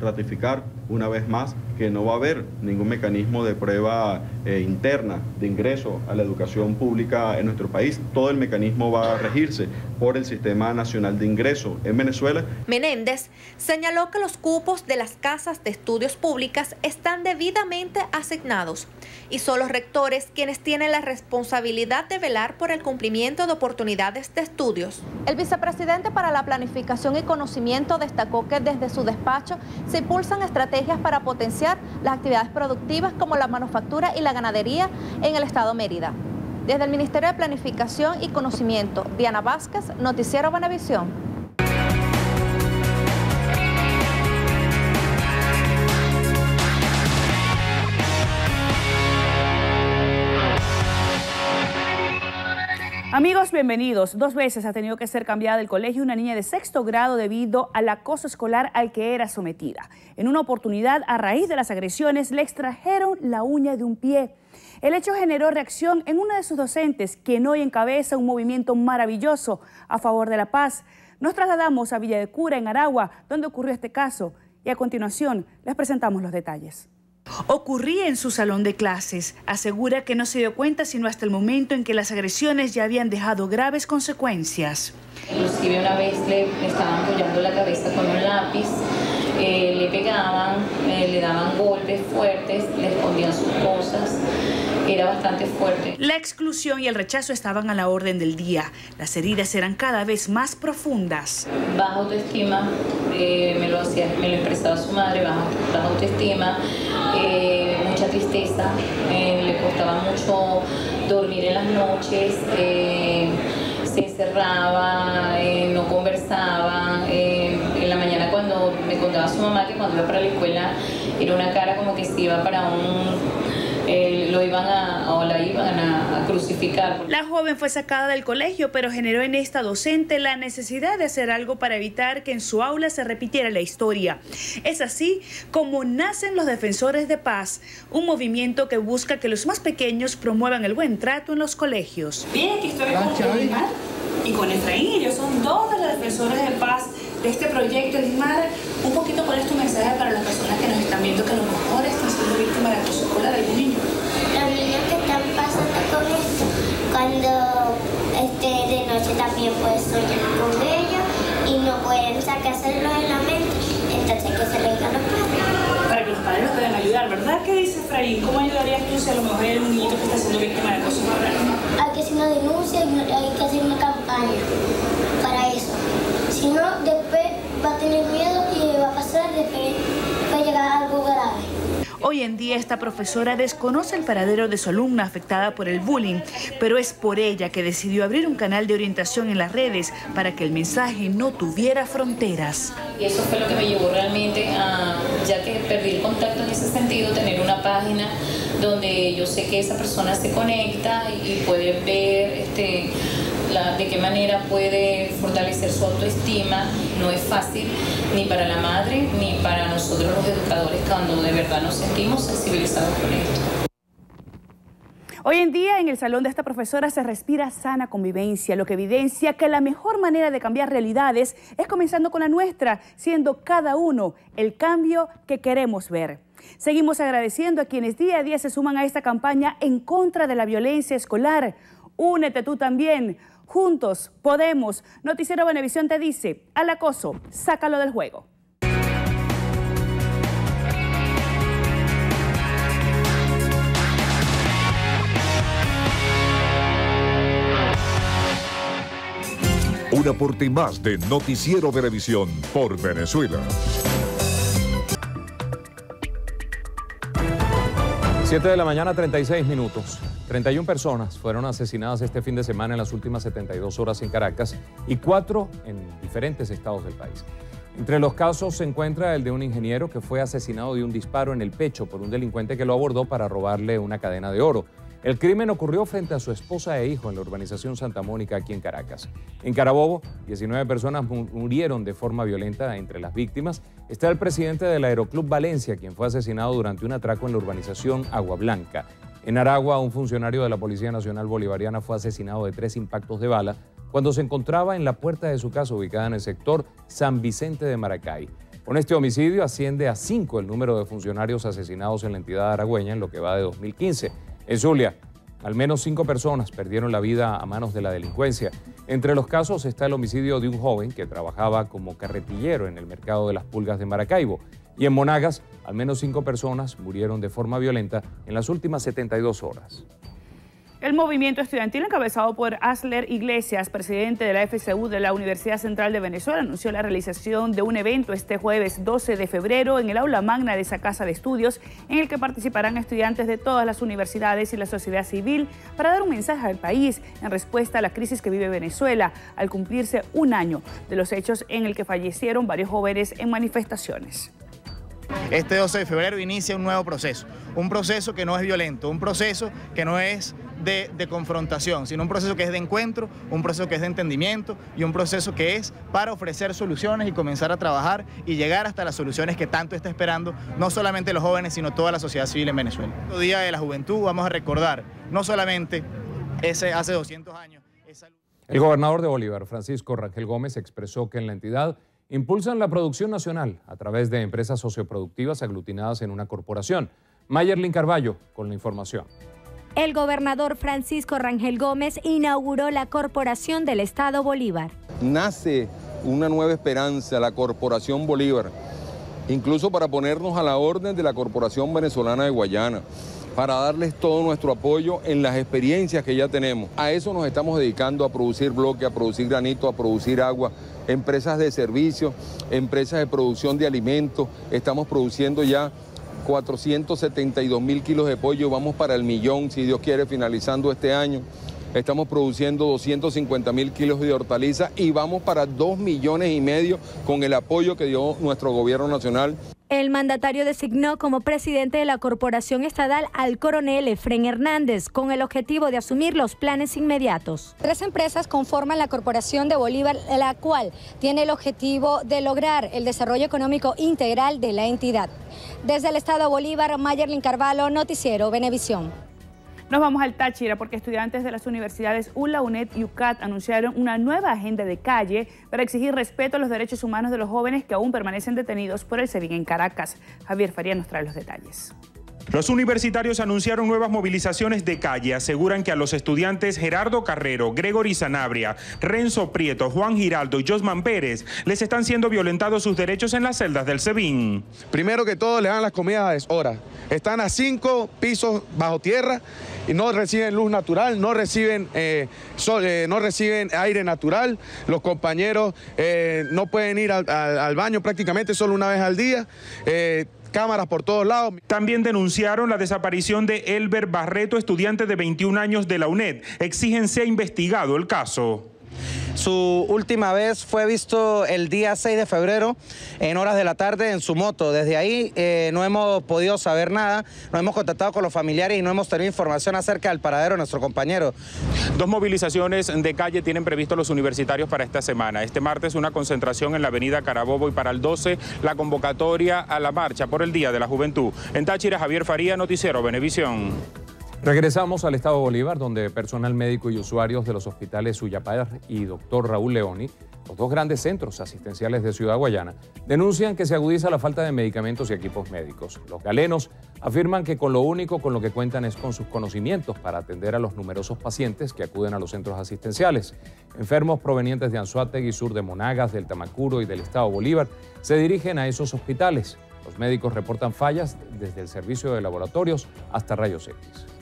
ratificar una vez más que no va a haber ningún mecanismo de prueba eh, interna de ingreso a la educación pública en nuestro país. Todo el mecanismo va a regirse por el Sistema Nacional de Ingreso en Venezuela. Menéndez señaló que los cupos de las casas de estudios públicas están debidamente asignados y son los rectores quienes tienen la responsabilidad de velar por el cumplimiento de oportunidades de estudios. El vicepresidente para la Planificación y Conocimiento destacó que desde su despacho se impulsan estrategias para potenciar las actividades productivas como la manufactura y la ganadería en el estado Mérida. Desde el Ministerio de Planificación y Conocimiento, Diana Vázquez, Noticiero Buenavisión. Amigos, bienvenidos. Dos veces ha tenido que ser cambiada del colegio una niña de sexto grado debido al acoso escolar al que era sometida. En una oportunidad, a raíz de las agresiones, le extrajeron la uña de un pie. El hecho generó reacción en una de sus docentes, quien hoy encabeza un movimiento maravilloso a favor de la paz. Nos trasladamos a Villa de Cura, en Aragua, donde ocurrió este caso, y a continuación les presentamos los detalles. Ocurría en su salón de clases. Asegura que no se dio cuenta sino hasta el momento en que las agresiones ya habían dejado graves consecuencias. Inclusive una vez le, estaban apoyando la cabeza con un lápiz, eh, le pegaban, eh, le daban golpes fuertes, le escondían sus cosas era bastante fuerte. La exclusión y el rechazo estaban a la orden del día. Las heridas eran cada vez más profundas. Baja autoestima, eh, me, lo hacía, me lo expresaba su madre, baja, autoestima, eh, mucha tristeza, eh, le costaba mucho dormir en las noches, se encerraba, no conversaba. en la mañana cuando me contaba su mamá que cuando iba para la escuela era una cara como que se iba para un eh, lo iban a, o la iban a, crucificar. La joven fue sacada del colegio, pero generó en esta docente la necesidad de hacer algo para evitar que en su aula se repitiera la historia. Es así como nacen los defensores de paz, un movimiento que busca que los más pequeños promuevan el buen trato en los colegios. Bien, aquí estoy con y con Efraín, ellos son dos de los defensores de paz de este proyecto. Elismar, un poquito cuál es tu mensaje para las personas que nos están viendo que a lo mejor están siendo víctimas de acoso escolar de algún niño. Los niños que están pasando con esto, cuando este, de noche también pueden soñar con ellos y no pueden sacárselo de la mente, entonces que se les los padres. Para que los padres los puedan ayudar, ¿verdad? ¿Qué dice Efraín? ¿Cómo ayudarías tú si a lo mejor hay un niño que está siendo víctima de acoso escolar? Hay que hacer una denuncia, hay que hacer una campaña. Si no, después va a tener miedo y va a pasar de que va a llegar algo grave. Hoy en día esta profesora desconoce el paradero de su alumna afectada por el bullying, pero es por ella que decidió abrir un canal de orientación en las redes para que el mensaje no tuviera fronteras. Y eso fue lo que me llevó realmente a, ya que perdí el contacto en ese sentido, tener una página donde yo sé que esa persona se conecta y puede ver este, de qué manera puede fortalecer su autoestima. No es fácil ni para la madre ni para nosotros los educadores cuando de verdad nos sentimos sensibilizados con esto. Hoy en día en el salón de esta profesora se respira sana convivencia, lo que evidencia que la mejor manera de cambiar realidades es comenzando con la nuestra, siendo cada uno el cambio que queremos ver. Seguimos agradeciendo a quienes día a día se suman a esta campaña en contra de la violencia escolar. Únete tú también. Juntos podemos. Noticiero Benevisión te dice, al acoso, sácalo del juego. Un aporte más de Noticiero Televisión por Venezuela. 7 de la mañana, 36 minutos. 31 personas fueron asesinadas este fin de semana en las últimas 72 horas en Caracas y cuatro en diferentes estados del país. Entre los casos se encuentra el de un ingeniero que fue asesinado de un disparo en el pecho por un delincuente que lo abordó para robarle una cadena de oro. El crimen ocurrió frente a su esposa e hijo en la urbanización Santa Mónica, aquí en Caracas. En Carabobo, 19 personas murieron de forma violenta. Entre las víctimas está el presidente del Aeroclub Valencia, quien fue asesinado durante un atraco en la urbanización Agua Blanca. En Aragua, un funcionario de la Policía Nacional Bolivariana fue asesinado de tres impactos de bala cuando se encontraba en la puerta de su casa ubicada en el sector San Vicente de Maracay. Con este homicidio asciende a cinco el número de funcionarios asesinados en la entidad aragüeña en lo que va de 2015. En Zulia, al menos cinco personas perdieron la vida a manos de la delincuencia. Entre los casos está el homicidio de un joven que trabajaba como carretillero en el mercado de las pulgas de Maracaibo. Y en Monagas, al menos cinco personas murieron de forma violenta en las últimas 72 horas. El movimiento estudiantil encabezado por Asler Iglesias, presidente de la FCU de la Universidad Central de Venezuela, anunció la realización de un evento este jueves 12 de febrero en el aula magna de esa casa de estudios, en el que participarán estudiantes de todas las universidades y la sociedad civil para dar un mensaje al país en respuesta a la crisis que vive Venezuela, al cumplirse un año de los hechos en el que fallecieron varios jóvenes en manifestaciones. Este 12 de febrero inicia un nuevo proceso, un proceso que no es violento, un proceso que no es de, confrontación, sino un proceso que es de encuentro, un proceso que es de entendimiento y un proceso que es para ofrecer soluciones y comenzar a trabajar y llegar hasta las soluciones que tanto está esperando no solamente los jóvenes, sino toda la sociedad civil en Venezuela. El Día de la Juventud vamos a recordar no solamente ese hace 200 años. El gobernador de Bolívar, Francisco Rangel Gómez, expresó que en la entidad impulsan la producción nacional a través de empresas socioproductivas aglutinadas en una corporación Mayerlin Carballo con la información. El gobernador Francisco Rangel Gómez inauguró la Corporación del Estado Bolívar. Nace una nueva esperanza, la Corporación Bolívar, incluso para ponernos a la orden de la Corporación Venezolana de Guayana para darles todo nuestro apoyo en las experiencias que ya tenemos. A eso nos estamos dedicando, a producir bloque, a producir granito, a producir agua, empresas de servicios, empresas de producción de alimentos. Estamos produciendo ya 472 mil kilos de pollo, vamos para el millón, si Dios quiere, finalizando este año. Estamos produciendo 250 mil kilos de hortaliza y vamos para 2 millones y medio con el apoyo que dio nuestro gobierno nacional. El mandatario designó como presidente de la corporación estatal al coronel Efren Hernández con el objetivo de asumir los planes inmediatos. Tres empresas conforman la corporación de Bolívar, la cual tiene el objetivo de lograr el desarrollo económico integral de la entidad. Desde el estado Bolívar, Mayerlin Carvalho, Noticiero Venevisión. Nos vamos al Táchira porque estudiantes de las universidades ULA, UNED y UCAT anunciaron una nueva agenda de calle para exigir respeto a los derechos humanos de los jóvenes que aún permanecen detenidos por el SEBIN en Caracas. Javier Faría nos trae los detalles. Los universitarios anunciaron nuevas movilizaciones de calle. Aseguran que a los estudiantes Gerardo Carrero, Gregory Sanabria, Renzo Prieto, Juan Giraldo y Josman Pérez les están siendo violentados sus derechos en las celdas del SEBIN. Primero que todo, le dan las comidas a deshora. Están a cinco pisos bajo tierra y no reciben luz natural, no reciben, eh, eh, aire natural. Los compañeros eh, no pueden ir al, baño prácticamente solo una vez al día cámaras por todos lados. También denunciaron la desaparición de Elber Barreto, estudiante de 21 años de la UNED. Exigen sea investigado el caso. Su última vez fue visto el día 6 de febrero en horas de la tarde en su moto. Desde ahí eh, no hemos podido saber nada, no hemos contactado con los familiares y no hemos tenido información acerca del paradero de nuestro compañero. Dos movilizaciones de calle tienen previsto los universitarios para esta semana. Este martes una concentración en la avenida Carabobo y para el 12 la convocatoria a la marcha por el Día de la Juventud. En Táchira, Javier Faría, Noticiero Venevisión. Regresamos al Estado Bolívar, donde personal médico y usuarios de los hospitales Suyapar y Dr. Raúl Leoni, los dos grandes centros asistenciales de Ciudad Guayana, denuncian que se agudiza la falta de medicamentos y equipos médicos. Los galenos afirman que con lo único con lo que cuentan es con sus conocimientos para atender a los numerosos pacientes que acuden a los centros asistenciales. Enfermos provenientes de Anzuategui, sur de Monagas, del Tamacuro y del Estado Bolívar se dirigen a esos hospitales. Los médicos reportan fallas desde el servicio de laboratorios hasta rayos X.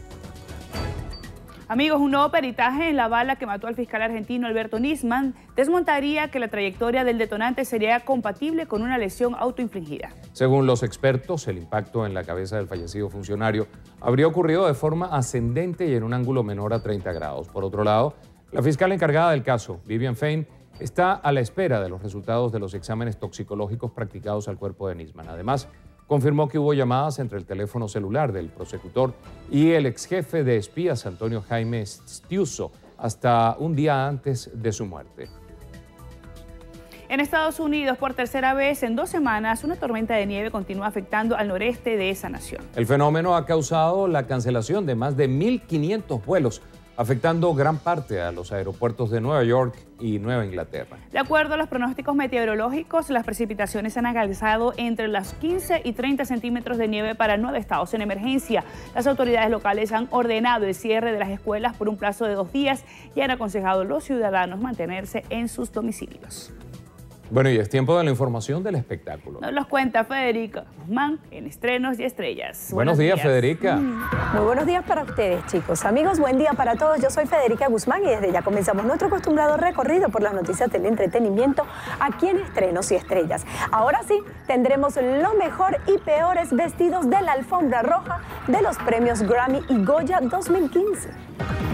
Amigos, un nuevo peritaje en la bala que mató al fiscal argentino Alberto Nisman desmontaría que la trayectoria del detonante sería compatible con una lesión autoinfligida. Según los expertos, el impacto en la cabeza del fallecido funcionario habría ocurrido de forma ascendente y en un ángulo menor a 30 grados. Por otro lado, la fiscal encargada del caso, Vivian Fein, está a la espera de los resultados de los exámenes toxicológicos practicados al cuerpo de Nisman. Además, confirmó que hubo llamadas entre el teléfono celular del prosecutor y el ex jefe de espías Antonio Jaime Stiuso hasta un día antes de su muerte. En Estados Unidos, por tercera vez en dos semanas, una tormenta de nieve continúa afectando al noreste de esa nación. El fenómeno ha causado la cancelación de más de 1.500 vuelos afectando gran parte a los aeropuertos de Nueva York y Nueva Inglaterra. De acuerdo a los pronósticos meteorológicos, las precipitaciones han alcanzado entre las 15 y 30 centímetros de nieve para nueve estados en emergencia. Las autoridades locales han ordenado el cierre de las escuelas por un plazo de dos días y han aconsejado a los ciudadanos mantenerse en sus domicilios. Bueno, y es tiempo de la información del espectáculo. Nos los cuenta Federica Guzmán en Estrenos y Estrellas. Buenos, días, Federica. Mm. Muy buenos días para ustedes, chicos. Amigos, buen día para todos. Yo soy Federica Guzmán y desde ya comenzamos nuestro acostumbrado recorrido por las noticias del entretenimiento aquí en Estrenos y Estrellas. Ahora sí, tendremos lo mejor y peores vestidos de la alfombra roja de los premios Grammy y Goya 2015.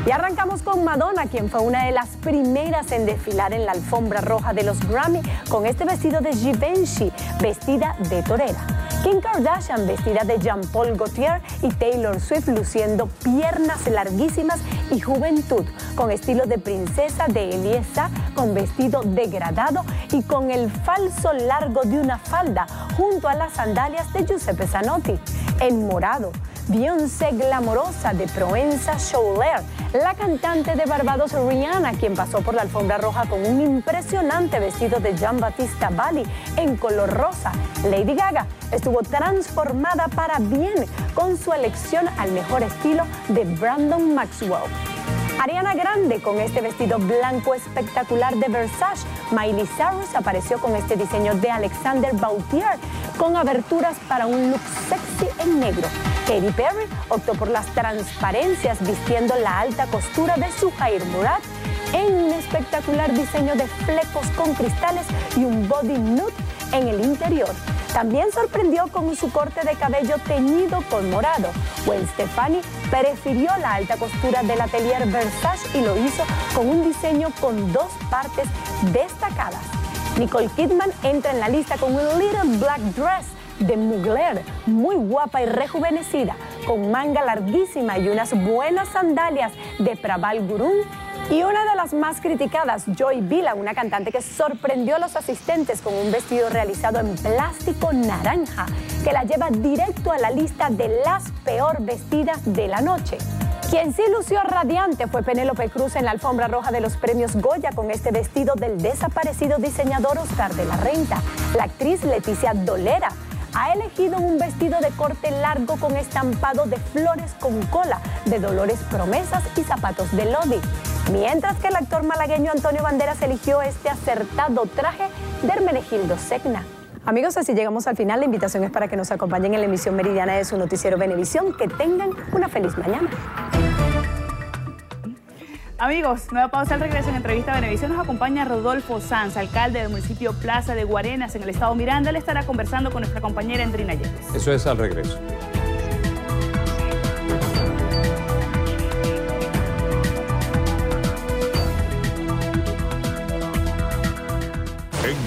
Y arrancamos con Madonna, quien fue una de las primeras en desfilar en la alfombra roja de los Grammy con este vestido de Givenchy, vestida de torera. Kim Kardashian vestida de Jean-Paul Gaultier y Taylor Swift luciendo piernas larguísimas y juventud, con estilo de princesa de Eliesa, con vestido degradado y con el falso largo de una falda junto a las sandalias de Giuseppe Zanotti. En morado, Beyoncé glamorosa de Proenza Chouler, la cantante de Barbados Rihanna, quien pasó por la alfombra roja con un impresionante vestido de Jean Battista Bali en color rosa. Lady Gaga estuvo transformada para bien con su elección al mejor estilo de Brandon Maxwell. Ariana Grande con este vestido blanco espectacular de Versace. Miley Cyrus apareció con este diseño de Alexander Bautier con aberturas para un look sexy en negro. Katy Perry optó por las transparencias vistiendo la alta costura de su Jair Murat en un espectacular diseño de flecos con cristales y un body nude en el interior. También sorprendió con su corte de cabello teñido con morado. Gwen Stefani prefirió la alta costura del atelier Versace y lo hizo con un diseño con dos partes destacadas. Nicole Kidman entra en la lista con un Little Black Dress de Mugler, muy guapa y rejuvenecida, con manga larguísima y unas buenas sandalias de Praval Gurung y una de las más criticadas, Joy Vila, una cantante que sorprendió a los asistentes con un vestido realizado en plástico naranja, que la lleva directo a la lista de las peor vestidas de la noche. Quien sí lució radiante fue Penélope Cruz en la alfombra roja de los premios Goya con este vestido del desaparecido diseñador Oscar de la Renta. La actriz Leticia Dolera ha elegido un vestido de corte largo con estampado de flores con cola, de Dolores Promesas y zapatos de Lodi mientras que el actor malagueño Antonio Banderas eligió este acertado traje de Hermenegildo Segna. Amigos, así llegamos al final. La invitación es para que nos acompañen en la emisión meridiana de su noticiero Venevisión. Que tengan una feliz mañana. Amigos, nueva pausa al regreso en entrevista a Venevisión. Nos acompaña Rodolfo Sanz, alcalde del municipio Plaza de Guarenas en el estado Miranda. Él estará conversando con nuestra compañera Endrina Yepes. Eso es al regreso.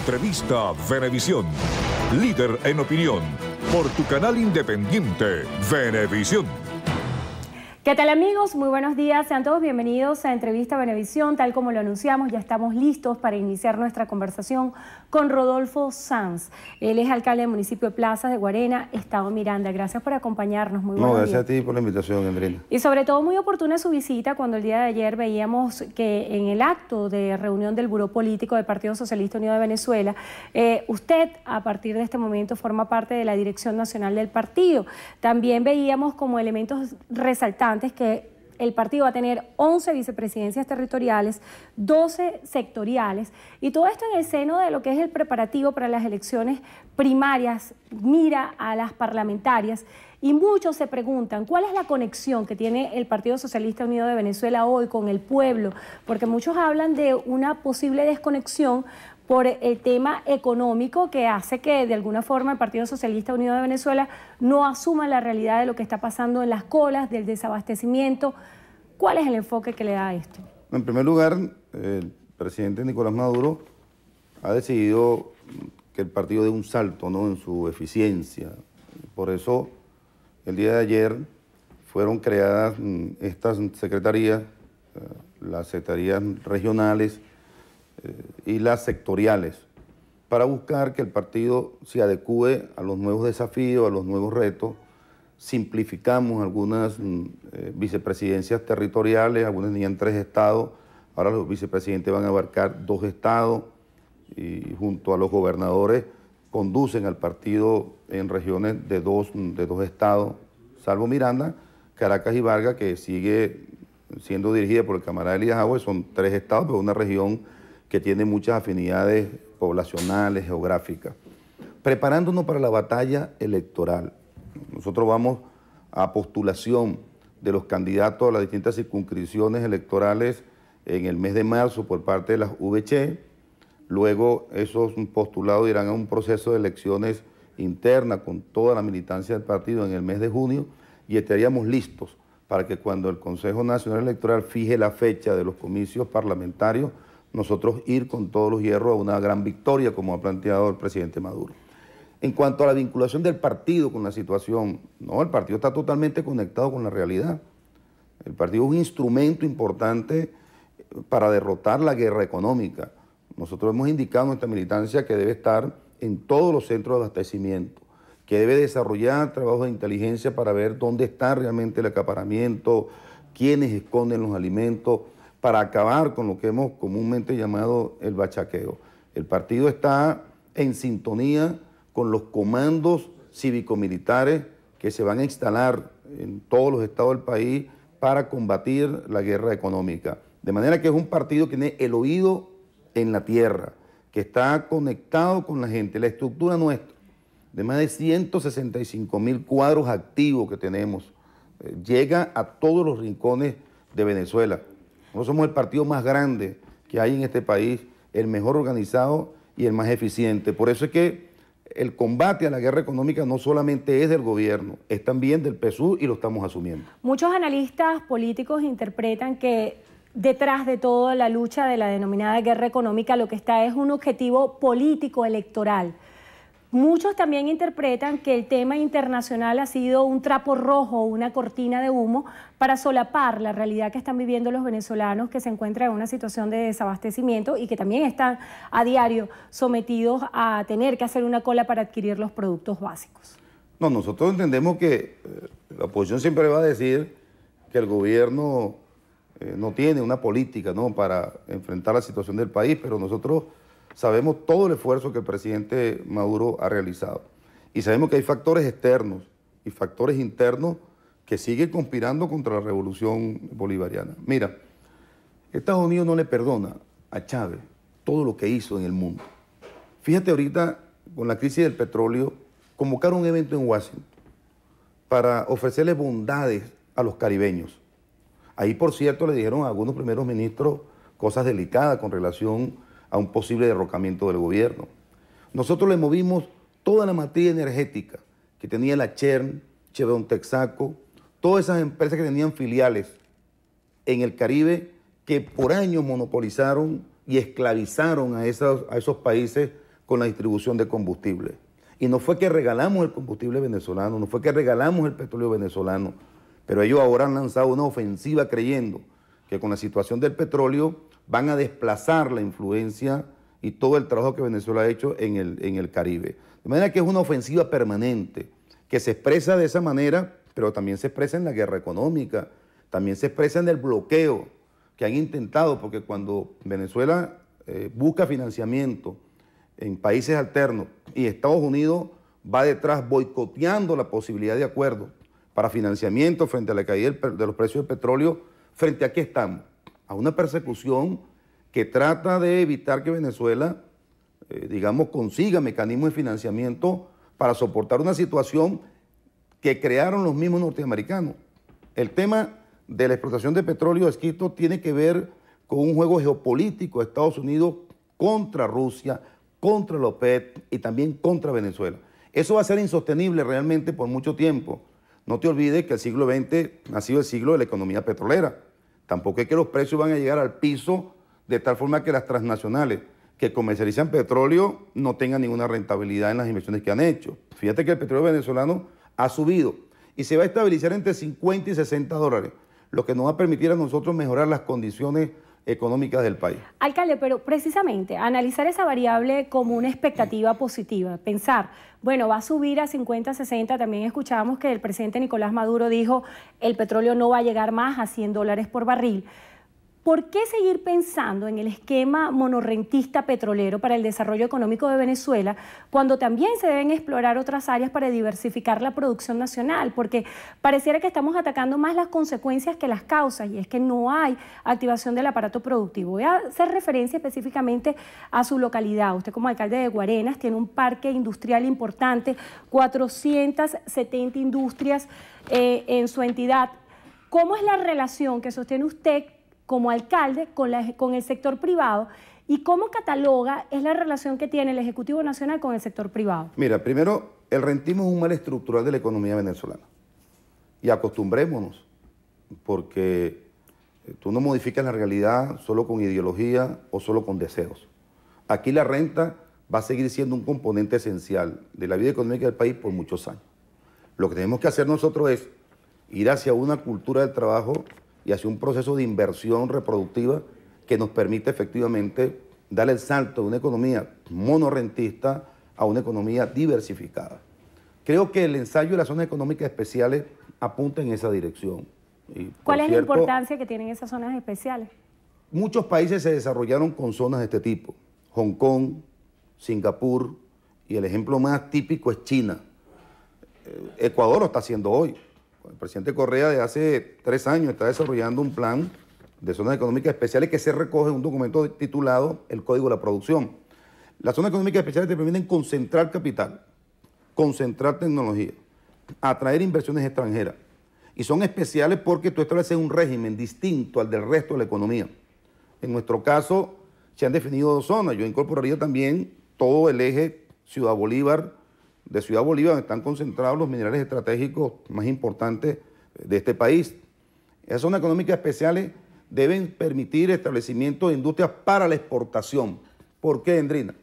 Entrevista Venevisión. Líder en opinión. Por tu canal independiente, Venevisión. ¿Qué tal amigos? Muy buenos días, sean todos bienvenidos a Entrevista Benevisión, tal como lo anunciamos, ya estamos listos para iniciar nuestra conversación con Rodolfo Sanz. Él es alcalde del municipio de Plazas de Guarena, Estado Miranda. Gracias por acompañarnos, muy No, gracias a ti por la invitación, Andrina. Y sobre todo muy oportuna su visita cuando el día de ayer veíamos que en el acto de reunión del Buró Político del Partido Socialista Unido de Venezuela, eh, usted a partir de este momento forma parte de la dirección nacional del partido. También veíamos como elementos resaltantes que el partido va a tener 11 vicepresidencias territoriales, 12 sectoriales, y todo esto en el seno de lo que es el preparativo para las elecciones primarias, mira a las parlamentarias, y muchos se preguntan cuál es la conexión que tiene el Partido Socialista Unido de Venezuela hoy con el pueblo, porque muchos hablan de una posible desconexión por el tema económico que hace que de alguna forma el Partido Socialista Unido de Venezuela no asuma la realidad de lo que está pasando en las colas, del desabastecimiento. ¿Cuál es el enfoque que le da a esto? En primer lugar, el presidente Nicolás Maduro ha decidido que el partido dé un salto ¿no? en su eficiencia. Por eso, el día de ayer fueron creadas mm, estas secretarías, eh, las secretarías regionales, y las sectoriales para buscar que el partido se adecue a los nuevos desafíos, a los nuevos retos. Simplificamos algunas mm, eh, vicepresidencias territoriales, algunas tenían tres estados, ahora los vicepresidentes van a abarcar dos estados y junto a los gobernadores conducen al partido en regiones de dos, de dos estados, salvo Miranda, Caracas y Vargas, que sigue siendo dirigida por el camarada Elías Agüe, son tres estados, pero una región que tiene muchas afinidades poblacionales, geográficas. Preparándonos para la batalla electoral. Nosotros vamos a postulación de los candidatos a las distintas circunscripciones electorales en el mes de marzo por parte de las VC. Luego esos postulados irán a un proceso de elecciones internas con toda la militancia del partido en el mes de junio y estaríamos listos para que cuando el Consejo Nacional Electoral fije la fecha de los comicios parlamentarios, nosotros ir con todos los hierros a una gran victoria, como ha planteado el presidente Maduro. En cuanto a la vinculación del partido con la situación, no, el partido está totalmente conectado con la realidad. El partido es un instrumento importante para derrotar la guerra económica. Nosotros hemos indicado en nuestra militancia que debe estar en todos los centros de abastecimiento, que debe desarrollar trabajos de inteligencia para ver dónde está realmente el acaparamiento, quiénes esconden los alimentos, para acabar con lo que hemos comúnmente llamado el bachaqueo. El partido está en sintonía con los comandos cívico-militares que se van a instalar en todos los estados del país para combatir la guerra económica. De manera que es un partido que tiene el oído en la tierra, que está conectado con la gente. La estructura nuestra, de más de 165 mil cuadros activos que tenemos, eh, llega a todos los rincones de Venezuela. Nosotros somos el partido más grande que hay en este país, el mejor organizado y el más eficiente. Por eso es que el combate a la guerra económica no solamente es del gobierno, es también del PSU y lo estamos asumiendo. Muchos analistas políticos interpretan que detrás de toda la lucha de la denominada guerra económica lo que está es un objetivo político electoral. Muchos también interpretan que el tema internacional ha sido un trapo rojo, una cortina de humo para solapar la realidad que están viviendo los venezolanos que se encuentran en una situación de desabastecimiento y que también están a diario sometidos a tener que hacer una cola para adquirir los productos básicos. No, nosotros entendemos que eh, la oposición siempre va a decir que el gobierno eh, no tiene una política ¿no? para enfrentar la situación del país, pero nosotros sabemos todo el esfuerzo que el presidente Maduro ha realizado. Y sabemos que hay factores externos y factores internos que siguen conspirando contra la revolución bolivariana. Mira, Estados Unidos no le perdona a Chávez todo lo que hizo en el mundo. Fíjate ahorita, con la crisis del petróleo, convocaron un evento en Washington para ofrecerle bondades a los caribeños. Ahí, por cierto, le dijeron a algunos primeros ministros cosas delicadas con relación a un posible derrocamiento del gobierno. Nosotros le movimos toda la materia energética que tenía la Chern, Chevron Texaco, todas esas empresas que tenían filiales en el Caribe que por años monopolizaron y esclavizaron a esos, a esos países con la distribución de combustible. Y no fue que regalamos el combustible venezolano, no fue que regalamos el petróleo venezolano, pero ellos ahora han lanzado una ofensiva creyendo que con la situación del petróleo van a desplazar la influencia y todo el trabajo que Venezuela ha hecho en el, en el Caribe. De manera que es una ofensiva permanente, que se expresa de esa manera, pero también se expresa en la guerra económica, también se expresa en el bloqueo que han intentado, porque cuando Venezuela eh, busca financiamiento en países alternos y Estados Unidos va detrás boicoteando la posibilidad de acuerdo para financiamiento frente a la caída de los precios del petróleo, frente a qué estamos? A una persecución que trata de evitar que Venezuela, eh, digamos, consiga mecanismos de financiamiento para soportar una situación que crearon los mismos norteamericanos. El tema de la explotación de petróleo escrito tiene que ver con un juego geopolítico de Estados Unidos contra Rusia, contra la OPEP y también contra Venezuela. Eso va a ser insostenible realmente por mucho tiempo. No te olvides que el siglo XX ha sido el siglo de la economía petrolera. Tampoco es que los precios van a llegar al piso de tal forma que las transnacionales que comercializan petróleo no tengan ninguna rentabilidad en las inversiones que han hecho. Fíjate que el petróleo venezolano ha subido y se va a estabilizar entre 50 y 60 dólares, lo que nos va a permitir a nosotros mejorar las condiciones económicas del país. Alcalde, pero precisamente analizar esa variable como una expectativa positiva, pensar, bueno, va a subir a 50, 60, también escuchábamos que el presidente Nicolás Maduro dijo, el petróleo no va a llegar más a 100 dólares por barril. ¿Por qué seguir pensando en el esquema monorrentista petrolero para el desarrollo económico de Venezuela cuando también se deben explorar otras áreas para diversificar la producción nacional? Porque pareciera que estamos atacando más las consecuencias que las causas y es que no hay activación del aparato productivo. Voy a hacer referencia específicamente a su localidad. Usted como alcalde de Guarenas tiene un parque industrial importante, 470 industrias eh, en su entidad. ¿Cómo es la relación que sostiene usted como alcalde con, con el sector privado y cómo cataloga es la relación que tiene el Ejecutivo Nacional con el sector privado. Mira, primero, el rentismo es un mal estructural de la economía venezolana. Y acostumbrémonos, porque eh, tú no modificas la realidad solo con ideología o solo con deseos. Aquí la renta va a seguir siendo un componente esencial de la vida económica del país por muchos años. Lo que tenemos que hacer nosotros es ir hacia una cultura del trabajo y hacia un proceso de inversión reproductiva que nos permite efectivamente dar el salto de una economía monorrentista a una economía diversificada. Creo que el ensayo de las zonas económicas especiales apunta en esa dirección. ¿Cuál es la importancia que tienen esas zonas especiales? Muchos países se desarrollaron con zonas de este tipo. Hong Kong, Singapur y el ejemplo más típico es China. Eh, Ecuador lo está haciendo hoy. El presidente Correa de hace tres años está desarrollando un plan de zonas económicas especiales que se recoge en un documento titulado El Código de la Producción. Las zonas económicas especiales te permiten concentrar capital, concentrar tecnología, atraer inversiones extranjeras. Y son especiales porque tú estableces un régimen distinto al del resto de la economía. En nuestro caso, se han definido dos zonas. Yo incorporaría también todo el eje Ciudad Bolívar. De Ciudad Bolívar están concentrados los minerales estratégicos más importantes de este país. Esas zonas económicas especiales deben permitir establecimiento de industrias para la exportación. ¿Por qué, Endrina?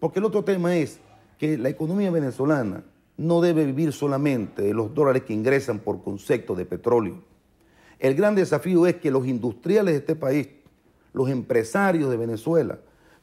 Porque el otro tema es que la economía venezolana no debe vivir solamente de los dólares que ingresan por concepto de petróleo. El gran desafío es que los industriales de este país, los empresarios de Venezuela,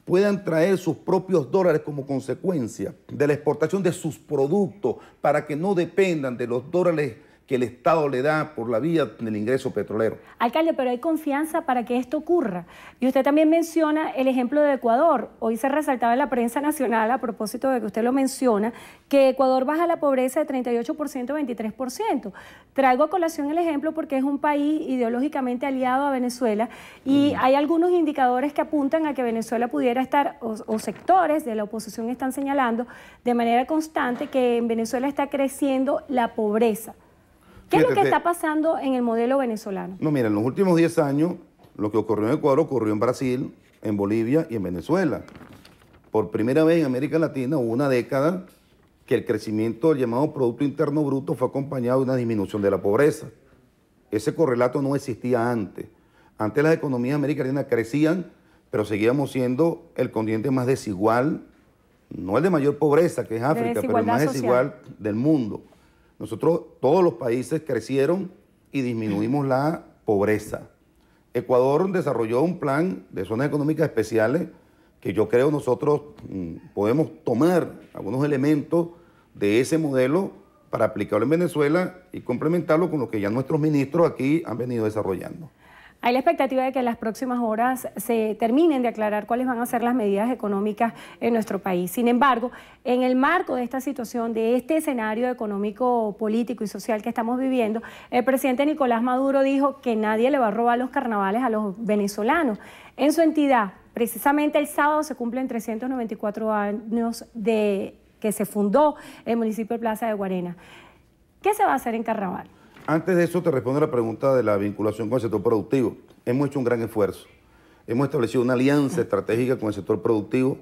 puedan traer sus propios dólares como consecuencia de la exportación de sus productos para que no dependan de los dólares que el Estado le da por la vía del ingreso petrolero. Alcalde, pero hay confianza para que esto ocurra. Y usted también menciona el ejemplo de Ecuador. Hoy se resaltaba en la prensa nacional, a propósito de que usted lo menciona, que Ecuador baja la pobreza de 38% a 23%. Traigo a colación el ejemplo porque es un país ideológicamente aliado a Venezuela y hay algunos indicadores que apuntan a que Venezuela pudiera estar, o, o sectores de la oposición están señalando de manera constante que en Venezuela está creciendo la pobreza. ¿Qué es lo que está pasando en el modelo venezolano? No, mira, en los últimos 10 años, lo que ocurrió en Ecuador ocurrió en Brasil, en Bolivia y en Venezuela. Por primera vez en América Latina hubo una década que el crecimiento del llamado Producto Interno Bruto fue acompañado de una disminución de la pobreza. Ese correlato no existía antes. Antes las economías americanas crecían, pero seguíamos siendo el continente más desigual, no el de mayor pobreza, que es África, pero el más desigual del mundo. Nosotros, todos los países crecieron y disminuimos la pobreza. Ecuador desarrolló un plan de zonas económicas especiales que yo creo nosotros mm, podemos tomar algunos elementos de ese modelo para aplicarlo en Venezuela y complementarlo con lo que ya nuestros ministros aquí han venido desarrollando. Hay la expectativa de que en las próximas horas se terminen de aclarar cuáles van a ser las medidas económicas en nuestro país. Sin embargo, en el marco de esta situación, de este escenario económico, político y social que estamos viviendo, el presidente Nicolás Maduro dijo que nadie le va a robar los carnavales a los venezolanos. En su entidad, precisamente el sábado se cumplen 394 años de que se fundó el municipio de Plaza de Guarena. ¿Qué se va a hacer en carnaval? Antes de eso te respondo la pregunta de la vinculación con el sector productivo. Hemos hecho un gran esfuerzo. Hemos establecido una alianza estratégica con el sector productivo.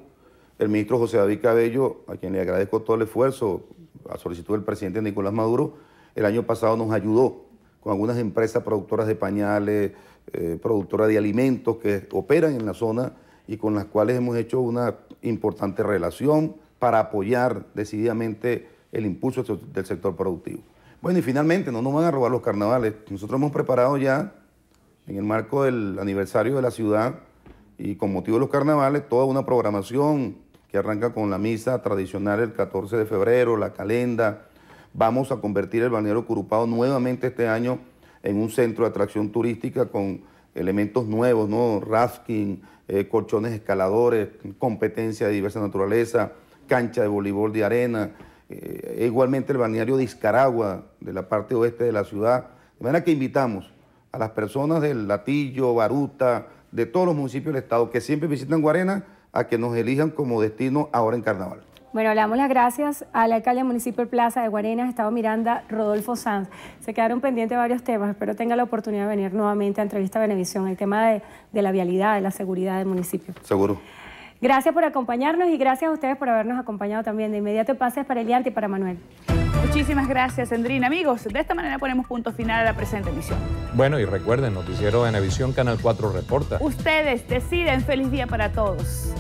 El ministro José David Cabello, a quien le agradezco todo el esfuerzo, a solicitud del presidente Nicolás Maduro, el año pasado nos ayudó con algunas empresas productoras de pañales, eh, productoras de alimentos que operan en la zona y con las cuales hemos hecho una importante relación para apoyar decididamente el impulso del sector productivo. Bueno, y finalmente, no nos van a robar los carnavales. Nosotros hemos preparado ya, en el marco del aniversario de la ciudad y con motivo de los carnavales, toda una programación que arranca con la misa tradicional el 14 de febrero, la calenda. Vamos a convertir el balneario Curupado nuevamente este año en un centro de atracción turística con elementos nuevos, ¿no? Rafting, eh, colchones escaladores, competencia de diversa naturaleza, cancha de voleibol de arena, eh, igualmente el balneario de Iscaragua, de la parte oeste de la ciudad. De manera que invitamos a las personas del Latillo, Baruta, de todos los municipios del estado que siempre visitan Guarena, a que nos elijan como destino ahora en Carnaval. Bueno, le damos las gracias al alcalde del municipio de Plaza de Guarena, Estado Miranda, Rodolfo Sanz. Se quedaron pendientes varios temas, espero tenga la oportunidad de venir nuevamente a Entrevista a Benevisión, el tema de, de la vialidad, de la seguridad del municipio. Seguro. Gracias por acompañarnos y gracias a ustedes por habernos acompañado también. De inmediato pases para Eliante y para Manuel. Muchísimas gracias, Endrina. Amigos, de esta manera ponemos punto final a la presente emisión. Bueno, y recuerden, Noticiero Venevisión, Canal 4 Reporta. Ustedes deciden. Feliz día para todos.